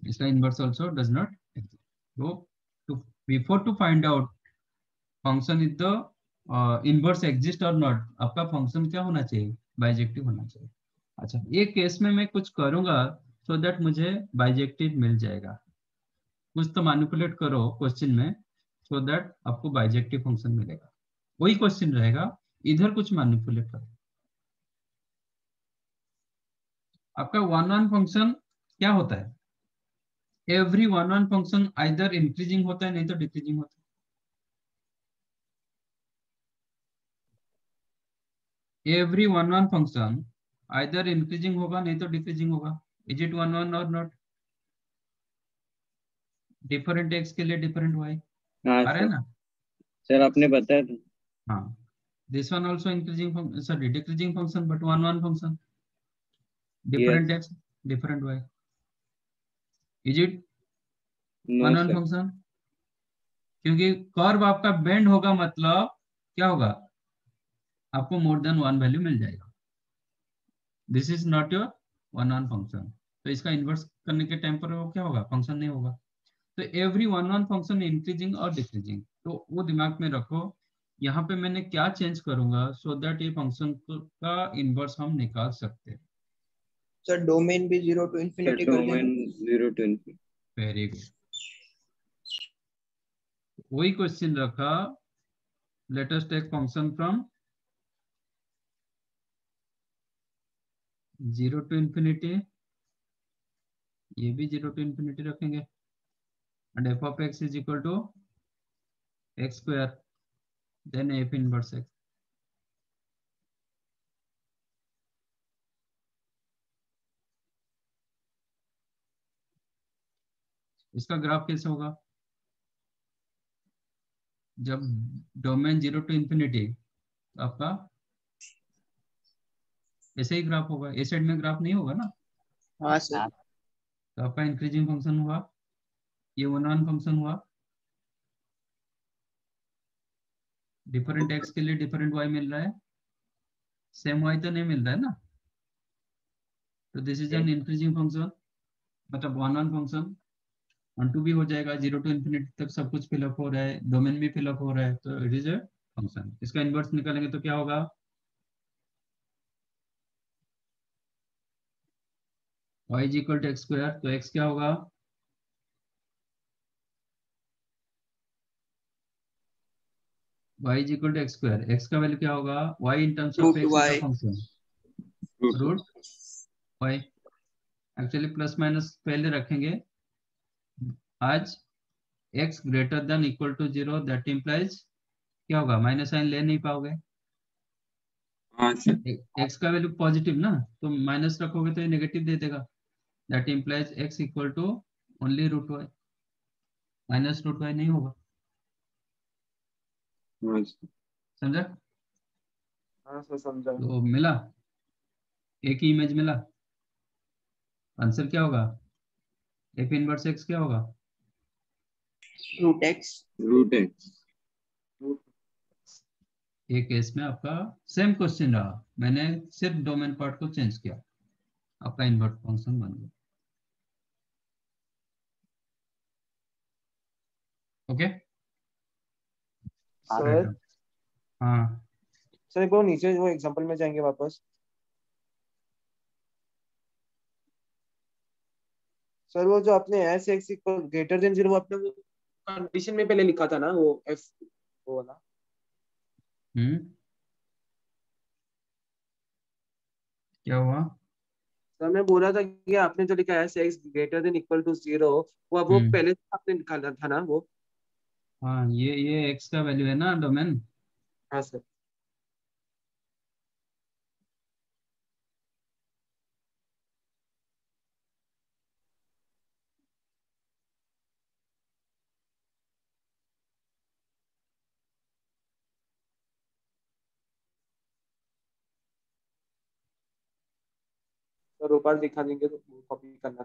इसका inverse also does not so, to, before to find out function is the inverse exist और नॉट आपका फ़ंक्शन क्या होना चाहिए? बाइजेक्टिव होना चाहिए। अच्छा एक केस में मैं कुछ करूँगा सो so दैट मुझे बाइजेक्टिव मिल जाएगा। कुछ तो मैनिपुलेट करो क्वेश्चन में सो so दैट आपको बाइजेक्टिव फ़ंक्शन मिलेगा। वही क्वेश्चन रहेगा। इधर कुछ मैनिपुलेट करो। आपका वन वन फ़ंक्शन क्या होता है? Every one one function either increasing होता है नहीं तो डिक्रीजिंग होता है। Every one one function either increasing होगा नहीं तो डिक्रीजिंग होगा। इज़ इट वन वन और नॉट डिफरेंट एक्स के लिए डिफरेंट वाई आ रहा है ना? सर आपने बताया था। हाँ। This one also increasing function sorry decreasing function but one one different x different y is it? No one one function क्योंकि कर्व आपका बेंड होगा मतलब क्या होगा? आपको मोर देन वन वैल्यू मिल जाएगा। This is not your one one function तो इसका इन्वर्स करने के टाइम पर वो क्या होगा? फ़ंक्शन नहीं होगा। तो every one one function increasing और डिक्रीजिंग तो वो दिमाग में रखो। यहाँ पे मैंने क्या चेंज करूँगा? सो so दैट ये फ़ंक्शन का इन्वर्स हम निकाल सकते हैं। सर डोमेन भी ज़ीरो टू सर इन्फिनिटी कर domain zero to infinity very good वही क्वेश्चन रखा। Let us take function from zero to infinity ये भी ज़ीरो टू इंफिनिटी रखेंगे। And f of x is equal to x square then f inverse x इसका ग्राफ कैसे होगा? जब डोमेन ज़ीरो टू इंफिनिटी तो आपका ऐसे ही ग्राफ होगा। ए साइड में ग्राफ नहीं होगा ना? हाँ सर तो आपका इंक्रीजिंग फ़ंक्शन हुआ। ये वन वन फ़ंक्शन हुआ। डिफरेंट एक्स के लिए डिफरेंट वाई मिल रहा है। सेम वाई तो नहीं मिल रहा है ना? तो this is an increasing function मतलब one one function one to भी हो जाएगा ज़ीरो टू इन्फिनिटी तक सब कुछ फिलअप हो रहा है डोमेन भी फिलअप हो रहा है तो इट इज़ ए फ़ंक्शन इसका इन्वर्स निकालेंगे तो क्या होगा? y is equal to x square तो x क्या होगा? y is equal to x square. x का वैल्यू क्या होगा? y in terms of Root x का function root y. Actually plus minus पहले रखेंगे आज x greater than equal to zero that implies क्या होगा? माइनस साइन ले नहीं पाओगे? हाँ सर x का वैल्यू पॉजिटिव ना? तो माइनस रखोगे तो ये नेगेटिव दे देगा। That implies x equal to only root y minus root y नहीं होगा। हाँ समझा? हाँ समझा। तो मिला? एक ही इमेज मिला? आंसर क्या होगा? एफ़ इनवर्स एक्स क्या होगा? रूट एक्स रूट एक्स एक केस में आपका सेम क्वेश्चन रहा। मैंने सिर्फ़ डोमेन पार्ट को चेंज किया। आपका इन्वर्ट फ़ंक्शन बन गया। ओके सर हाँ। सर एक बार नीचे वो एग्जांपल में जाएँगे वापस। सर वो जो आपने as x equal greater than zero आपने वो कंडीशन में पहले लिखा था ना वो एफ़ वो ना हम्म। क्या हुआ? सर मैं बोल रहा था कि आपने जो लिखा है sex greater than equal to zero वो अब वो हम्म। पहले से आपने निकाला था ना वो? हाँ ये ये एक्स का वैल्यू है ना डोमेन हाँ सर सर ऊपर दिखा देंगे तो कॉपी करना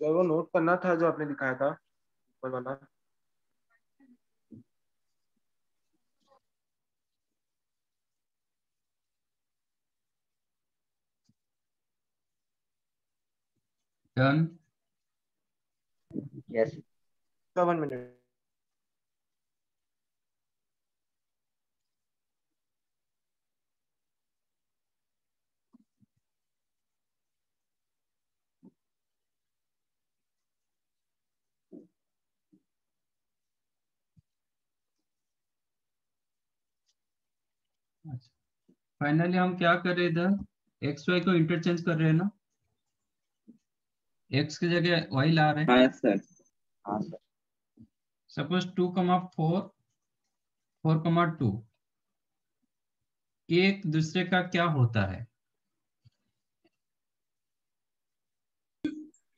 सर वो नोट करना था जो आपने दिखाया था ऊपर वाला। Done yes seven one minute. Finally हम क्या कर रहे हैं इधर? एक्स वाई को इंटरचेंज कर रहे हैं ना? एक्स की जगह वाई ला रहे हैं। हाँ सर हाँ suppose two comma four four comma two एक दूसरे का क्या होता है?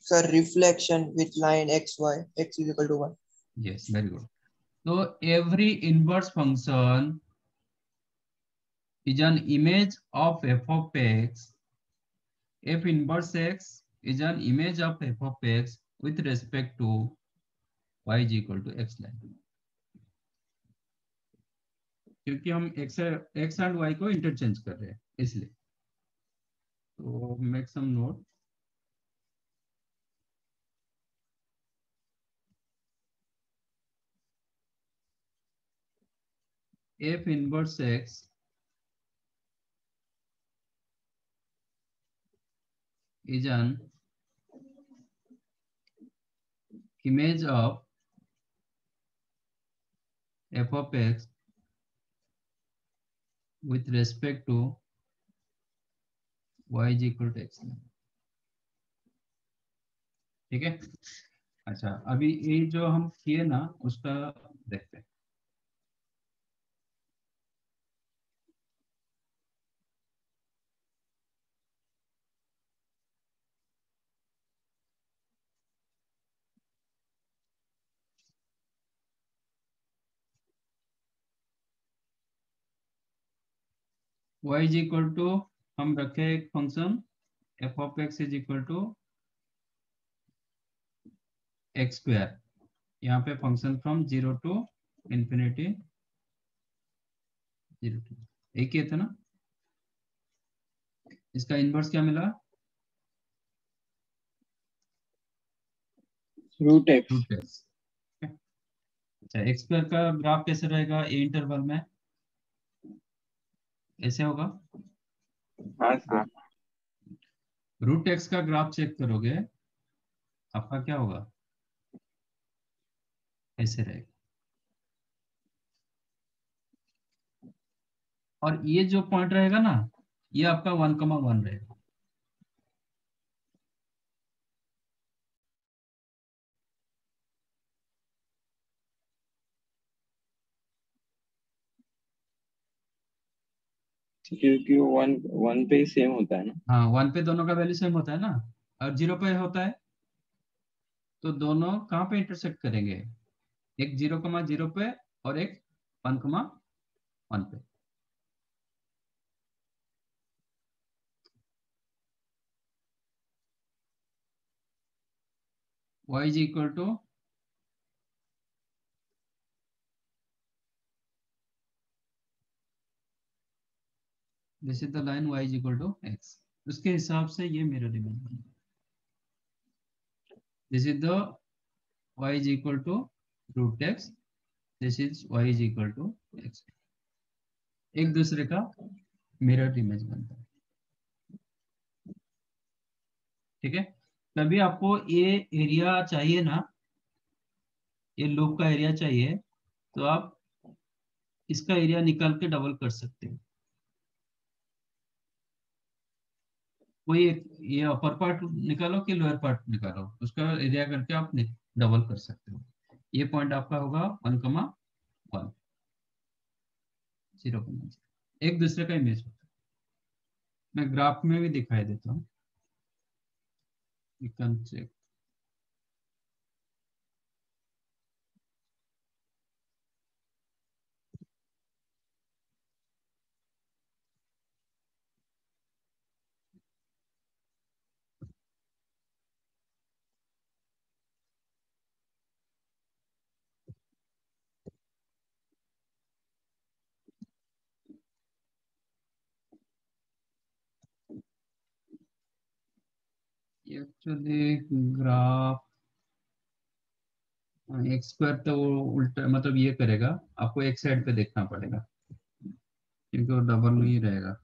Sir, reflection with line xy, x is equal to 1. yes very good. So every inverse function is an image of f of x f inverse x is an image of f of x with respect to y is equal to x line क्योंकि हम x x एंड y को इंटरचेंज कर रहे हैं इसलिए तो make some note f inverse x is an image of f of x with respect to y is equal to x ठीक है अच्छा अभी ये जो हम किए ना उसका देखते हैं y इज़ इक्वल टू हम रखे एक function f of x is equal to x square. यहाँ पे function from zero to infinity zero to एक ही था ना? इसका इनवर्स क्या मिला? रूट एक्स अच्छा एक्स स्क्वायर का ग्राफ कैसे रहेगा? ए इंटरवल में। ऐसे होगा? हाँ रूट एक्स का ग्राफ चेक करोगे आपका क्या होगा? ऐसे रहेगा। और ये जो पॉइंट रहेगा ना ये आपका वन कमा वन रहेगा। क्योंकि वन वन पे ही सेम होता है ना। हाँ वन पे दोनों का वैल्यू सेम होता है ना? और ज़ीरो पे होता है? तो दोनों कहाँ पे इंटरसेक्ट करेंगे? एक ज़ीरो कमा ज़ीरो पे और एक वन कमा वन पे। Y is equal to this is the line y is equal to x. उसके हिसाब से ये मिरर इमेज बनेगा this is the y is equal to root x. This is y is equal to x. एक दूसरे का मिरर इमेज बनता है। ठीक है? कभी आपको ये एरिया चाहिए ना, ये लूप का एरिया चाहिए तो आप इसका एरिया निकाल के डबल कर सकते हो। कोई एक ये अपर पार्ट निकालो कि लोअर पार्ट निकालो? उसका एरिया करके आप डबल कर सकते हो। ये पॉइंट आपका होगा वन कमा वन ज़ीरो एक दूसरे का इमेज होता है। मैं ग्राफ में भी दिखाई देता हूँ। ग्राफ एक्स स्क्वायर तो वो उल्टा मतलब ये करेगा, आपको एक साइड पे देखना पड़ेगा, क्योंकि वो डबल नहीं रहेगा।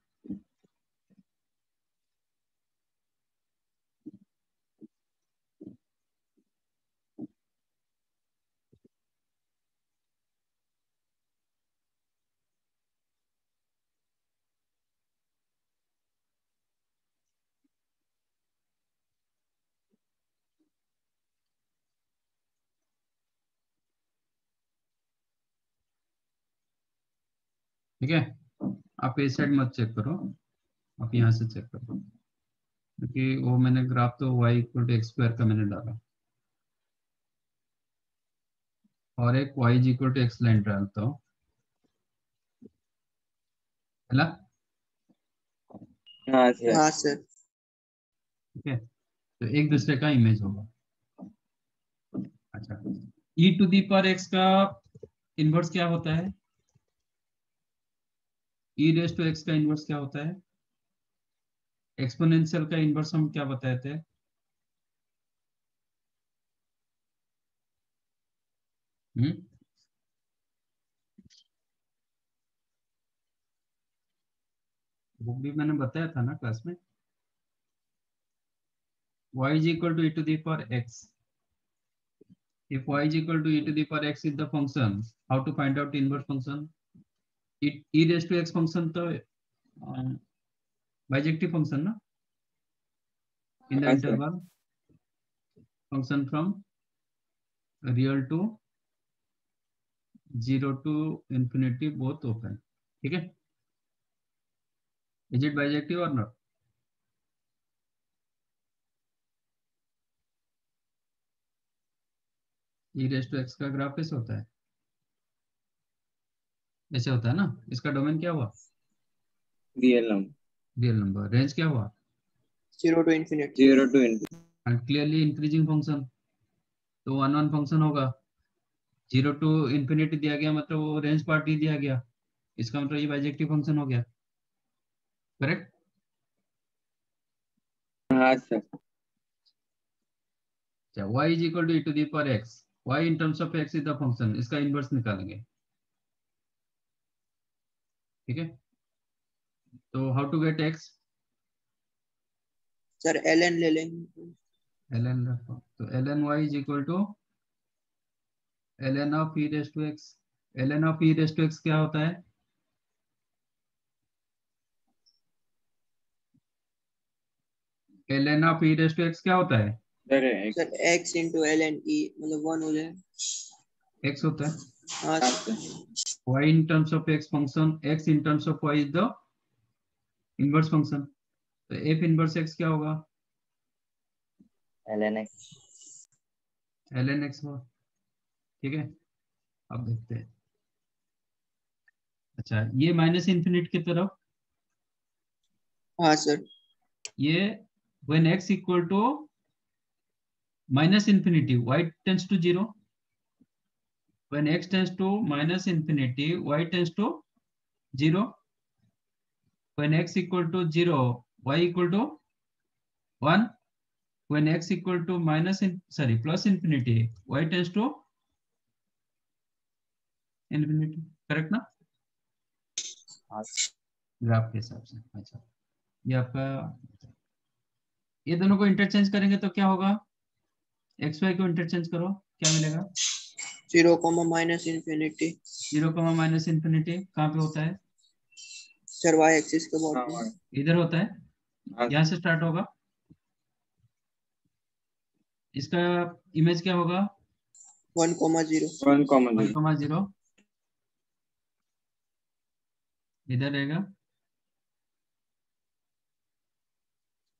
ठीक है? आप इस साइड मत चेक करो। आप यहाँ से चेक करो। क्योंकि वो मैंने ग्राफ तो y equal to x square का मैंने डाला। और एक y equal to x line डालता हूँ। है हाँ सर हाँ ठीक है? तो एक दूसरे का इमेज होगा। अच्छा। E टू दी पर x का इनवर्स क्या होता है? E रेस टू x का इनवर्स क्या होता है एक्सपोनेंशियल का इनवर्स हम क्या बताए थे हम्म वो भी मैंने बताया था ना क्लास में y is equal to e to the power x if y is equal to e to the power x is the function how to find out inverse function e, e raised to x function तो बाइजेक्टिव फ़ंक्शन ना in the हाँ, sir. interval function from real to zero to infinity both open ठीक है is it bijective or not e raised to x का ग्राफ कैसे होता है ऐसे होता है ना? इसका डोमेन क्या हुआ? Real number real number range क्या हुआ? Zero to infinity zero to infinity and clearly increasing function तो वन वन फ़ंक्शन होगा. ज़ीरो टू इन्फिनिटी दिया गया मतलब वो रेंज पार्ट ही दिया गया. इसका मतलब ये बाइजेक्टिव फ़ंक्शन हो गया. करेक्ट हाँ सर अच्छा y is equal to e to the power x. Y in terms of x is the function. इसका इनवर्स निकालेंगे. ठीक है? तो how to get x? Sir L N ले लेंगे। ln रखो तो ln y is equal to ln of e raised to x ln of e raised to x क्या होता है? ln of e raised to x क्या होता है? सर एक sir x into L N e मतलब वन हो जाए। x होता है। Y in terms of x function x in terms of y is the inverse function तो f inverse x क्या होगा ln x ln x होगा ठीक है अब देखते हैं अच्छा ये माइनस इन्फिनिट की तरफ़ हाँ सर ये when x equal to minus infinity y tends to 0 when x tends to minus infinity y tends to 0 when x equal to 0 y equal to 1 when x equal to minus in sorry plus infinity y tends to infinity correct ना हाँ ग्राफ के हिसाब से अच्छा ये आपका ये दोनों को इंटरचेंज करेंगे तो क्या होगा एक्स वाई को इंटरचेंज करो क्या मिलेगा zero comma minus infinity. Zero comma minus infinity कहाँ पे होता है? सर वाई एक्सिस के बॉटम हाँ, इधर होता है। हाँ, यहाँ से स्टार्ट होगा। इसका इमेज क्या होगा? One comma zero. One comma zero. इधर रहेगा।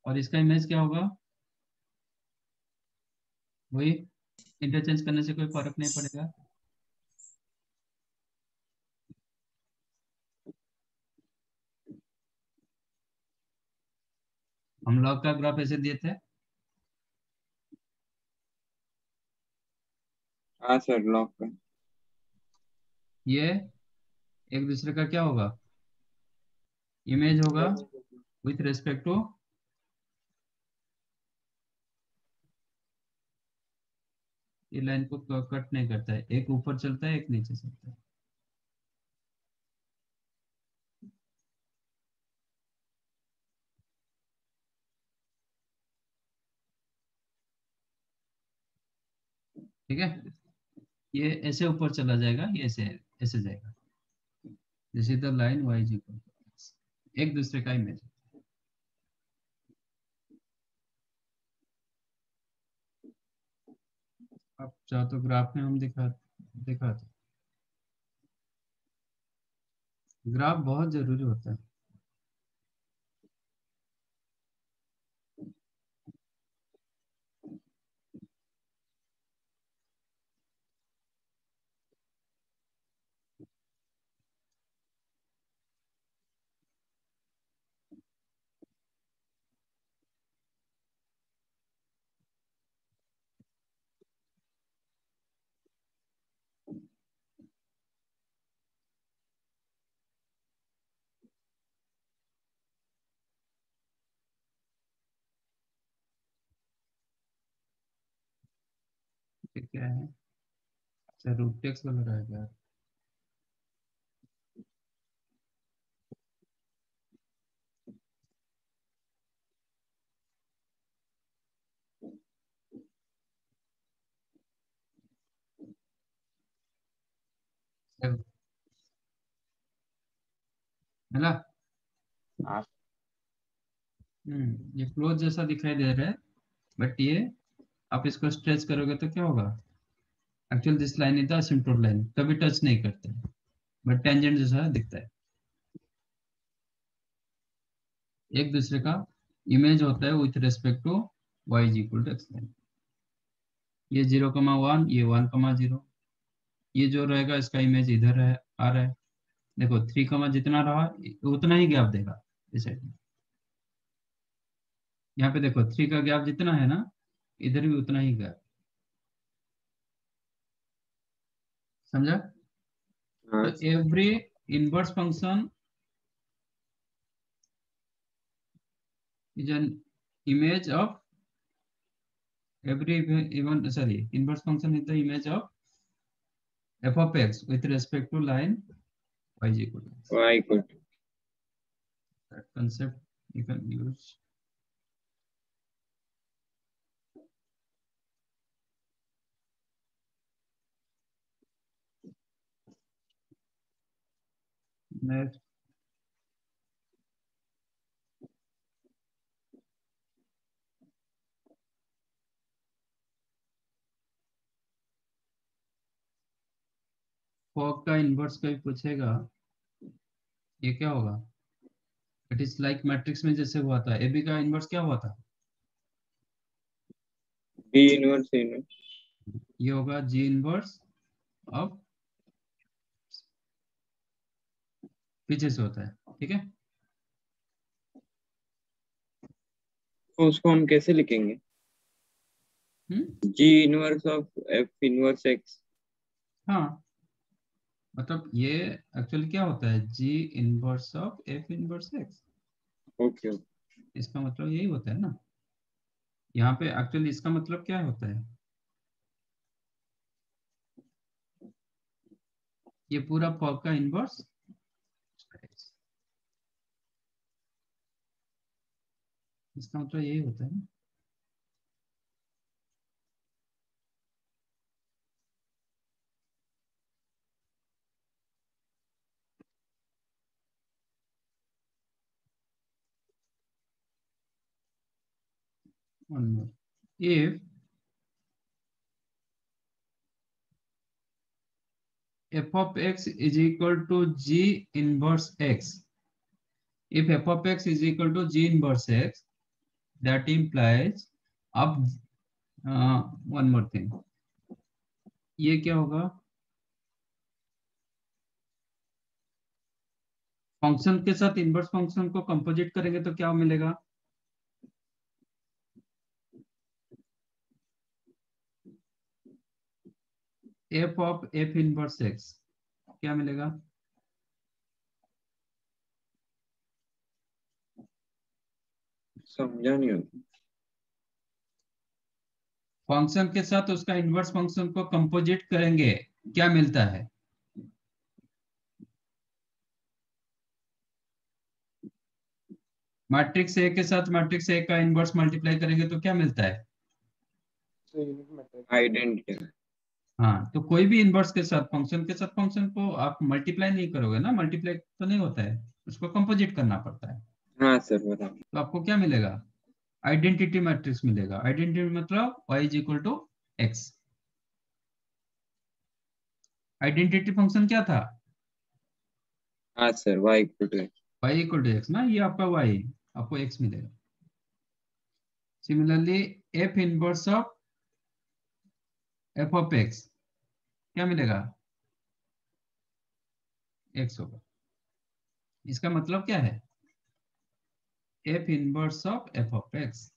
और इसका इमेज क्या होगा? वही इंटरचेंज करने से कोई फ़र्क नहीं पड़ेगा। हम लॉग का ग्राफ ऐसे दिए थे। हाँ सर लॉक का। ये एक दूसरे का क्या होगा? इमेज होगा विथ रेस्पेक्ट टू ये लाइन को कट नहीं करता है। एक ऊपर चलता है, एक नीचे चलता है। ठीक है? ये ऐसे ऊपर चला जाएगा, ये ऐसे ऐसे जाएगा। जैसे द लाइन वाई जी एक दूसरे का इमेज अब चाहो तो ग्राफ में हम दिखा दिखाते ग्राफ बहुत ज़रूरी होता है ये क्या है? अच्छा रूट टेक्स वगैरह है क्या? चलो। मिला हाँ। हम्म ये क्लोज जैसा दिखाई दे रहा है बट ये आप इसको स्ट्रेच करोगे तो क्या होगा? Actual this line is the asymptote line कभी टच नहीं करते बट टेंजेंट जैसा दिखता है। एक दूसरे का इमेज होता है with respect to y is equal to x line ये ज़ीरो कमा वन ये वन कमा ज़ीरो ये जो रहेगा, इसका इमेज इधर है आ रहा है। देखो थ्री कमा जितना रहा, उतना ही गैप देगा इस साइड में। यहाँ पे देखो थ्री का गैप जितना है ना, इधर भी उतना ही गैप समझा हाँ तो every inverse function is an image of every even sorry inverse function is the image of f of x with respect to line y is equal to x. y good that concept you can use next fog का इनवर्स कोई पूछेगा ये क्या होगा? इट इज़ लाइक मैट्रिक्स में जैसे हुआ था। एबी का इनवर्स क्या हुआ था? A inverse ये होगा जी इनवर्स अब पीछे से होता है ठीक है? तो उसको हम कैसे लिखेंगे? g inverse of f inverse x हाँ। मतलब ये एक्चुअली क्या होता है? G inverse of f inverse x okay इसका मतलब यही होता है ना? यहाँ पे एक्चुअली इसका मतलब क्या होता है? ये पूरा फॉग का इनवर्स इसका मतलब यही होता है ना one more. If f of x is equal to g inverse x, if f of x is equal to g inverse x, that implies, अब वन मोर थिंग ये क्या होगा? फ़ंक्शन के साथ इनवर्स फ़ंक्शन को कंपोजिट करेंगे तो क्या मिलेगा? F of f inverse x क्या मिलेगा? समझा नहीं होता फ़ंक्शन के साथ उसका इनवर्स फ़ंक्शन को कंपोजिट करेंगे क्या मिलता है? मैट्रिक्स ए के साथ मैट्रिक्स ए का इनवर्स मल्टीप्लाई करेंगे तो क्या मिलता है? यूनिट मैट्रिक्स आइडेंटिटी हाँ तो कोई भी इनवर्स के साथ फ़ंक्शन के साथ फ़ंक्शन को आप मल्टीप्लाई नहीं करोगे ना मल्टीप्लाई तो नहीं होता है उसको कंपोजिट करना पड़ता है। हाँ सर बता तो आपको क्या मिलेगा? आइडेंटिटी मैट्रिक्स मिलेगा। आइडेंटिटी मतलब y is equal to x identity function क्या था? हाँ sir y equal to x y equal to x ना? ये आपका y आपको x मिलेगा। Similarly f inverse of f of x क्या मिलेगा? x होगा। इसका मतलब क्या है? F inverse of f of x.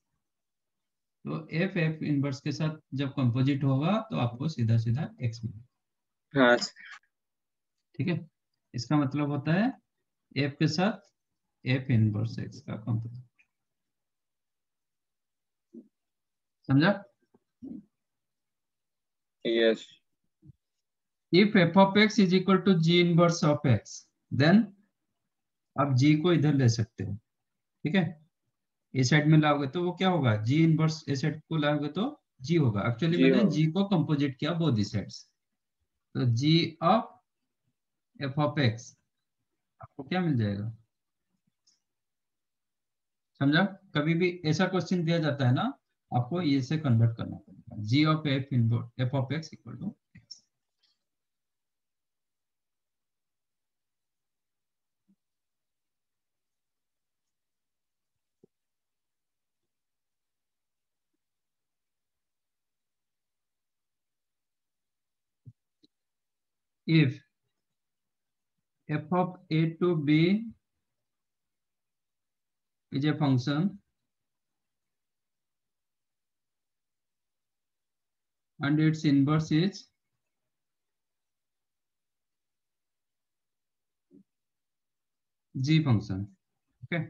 तो f f इनवर्स के साथ जब कंपोजिट होगा तो आपको सीधा सीधा x मिलेगा। हाँ। ठीक है? इसका मतलब होता है f के साथ f इनवर्स x का कंपोजिट समझा? Yes if f of x is equal to g inverse of x then आप g को इधर ले सकते हो। ठीक है? ए साइड में लाओगे तो वो क्या होगा? जी इनवर्स ए साइड को लाओगे तो जी होगा। एक्चुअली मैंने g को कंपोजिट किया बोथ साइड्स तो g of f of x आपको क्या मिल जाएगा? समझा? कभी भी ऐसा क्वेश्चन दिया जाता है ना आपको ये से कन्वर्ट करना पड़ेगा। G of f inverse f of x equal to x if f of a to b is a function and its inverse is g function okay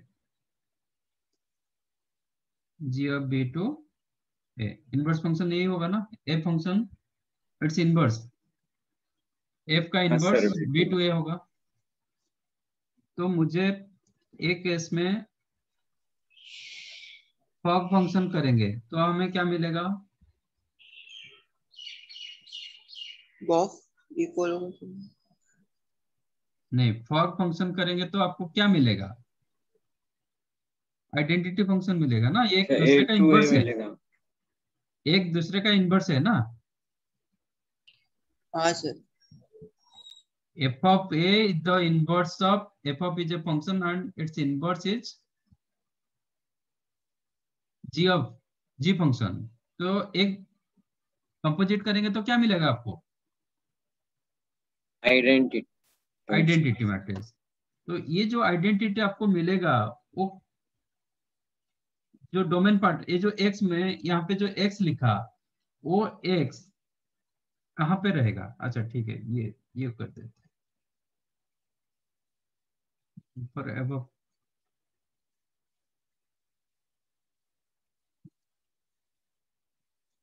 g of b to a inverse function यही होगा ना a function its inverse f का इनवर्स b टू ए होगा। तो मुझे एक केस में फॉग फ़ंक्शन करेंगे। तो हमें क्या मिलेगा? नहीं फॉग फ़ंक्शन करेंगे तो आपको क्या मिलेगा? आइडेंटिटी फ़ंक्शन मिलेगा ना? एक दूसरे का इनवर्स है। एक दूसरे का इनवर्स है ना? हाँ sir f of a is the inverse of f of is a function and its inverse is g of g function. तो एक कंपोजिट करेंगे तो क्या मिलेगा आपको? आइडेंटिटी आइडेंटिटी मैट्रिक्स तो ये जो आइडेंटिटी आपको मिलेगा वो जो डोमेन पार्ट ये जो x में यहाँ पे जो x लिखा वो x कहाँ पे रहेगा? अच्छा ठीक है ये ये कर देते हैं for above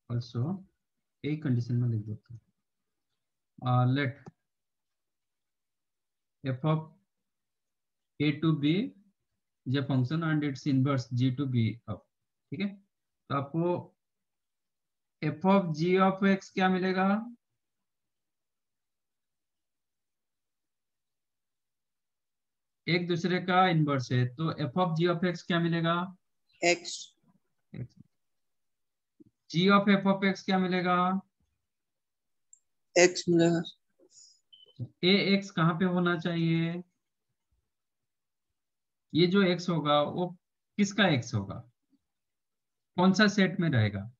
also एक कंडीशन में लिख देता हूँ let f of a to b is a function and its inverse g to b up ठीक है तो आपको f of g of x क्या मिलेगा एक दूसरे का इनवर्स है तो f of g of x क्या मिलेगा? एक्स g ऑफ़ f of x क्या मिलेगा? एक्स मिलेगा। ए एक्स कहाँ पे होना चाहिए? ये जो एक्स होगा वो किसका एक्स होगा? कौन सा सेट में रहेगा?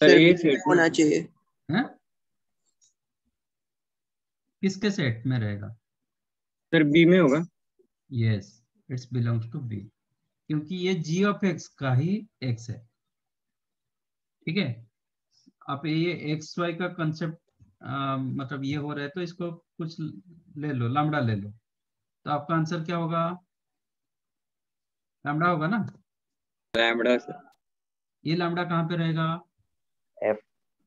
सर B सेट होना चाहिए। हैं? किसके सेट में रहेगा? सर बी में होगा। Yes it's belongs to b क्योंकि ये g ऑफ़ x का ही x है। ठीक है? आप ये एक्स वाई का कंसेप्ट मतलब ये हो रहा है तो इसको कुछ ले लो लैम्डा ले लो। तो आपका आंसर क्या होगा? लैम्डा होगा ना? लैम्बडा सर ये लैम्डा कहाँ पे रहेगा? एफ़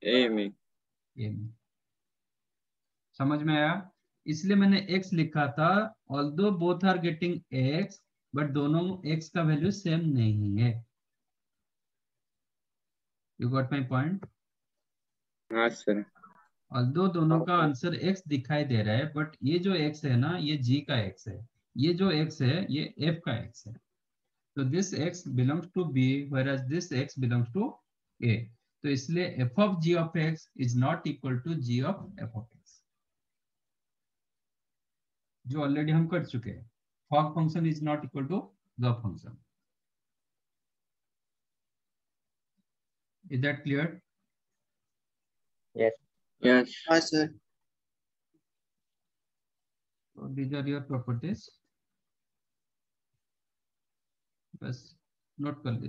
ए में। ए में। समझ में आया? इसलिए मैंने x लिखा था although both are getting x but दोनों x का वैल्यू सेम नहीं है। यू गॉट माई पॉइंट हाँ सर ऑल्दो दोनों का आंसर x दिखाई दे रहा है बट ये जो x है ना ये g का x है। ये जो x है ये f का x है। तो this x belongs to b whereas this x belongs to a. तो इसलिए f of g of x is not equal to g of f of x जो ऑलरेडी हम कर चुके हैं। Fog function is not equal to the function is that clear yes. हाँ So these are your properties. बस नोट कर दे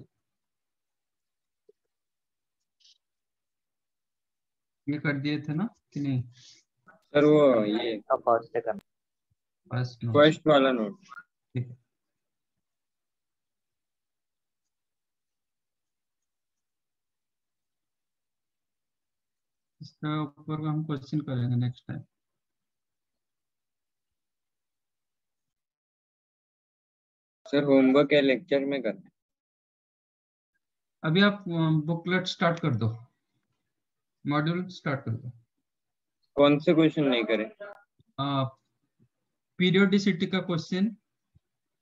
ये कर दिए थे ना कि नहीं? सर वो ये अब फ़र्स्ट से करना बस no. फ़र्स्ट वाला नोट। इसका ऊपर हम क्वेश्चन करेंगे नेक्स्ट टाइम सर होमवर्क है लेक्चर में करना अभी आप बुकलेट स्टार्ट कर दो। मॉड्यूल स्टार्ट कर दो। कौन से क्वेश्चन नहीं करे? पीरियोडिसिटी का क्वेश्चन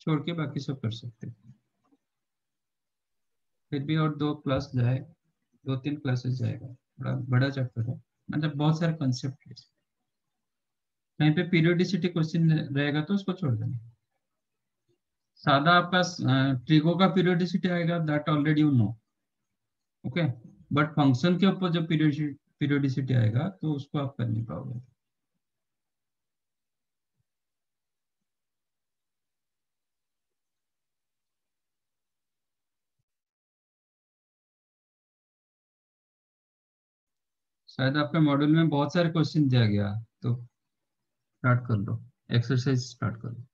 छोड़ के बाकी सब कर सकते हैं। फिर भी और दो क्लास जाए, दो तीन क्लासेस जाएगा। बड़ा बड़ा चैप्टर है। मतलब बहुत सारे कंसेप्ट है। कहीं पे पीरियोडिसिटी क्वेश्चन रहेगा तो उसको छोड़ देना। सादा आपका ट्रिगो का पीरियोडिसिटी आएगा that already you know okay but function के ऊपर जब पीरियोडिसिटी आएगा तो उसको आप कर नहीं पाओगे। शायद आपके मॉड्यूल में बहुत सारे क्वेश्चन दिया गया तो स्टार्ट कर लो एक्सरसाइज स्टार्ट कर लो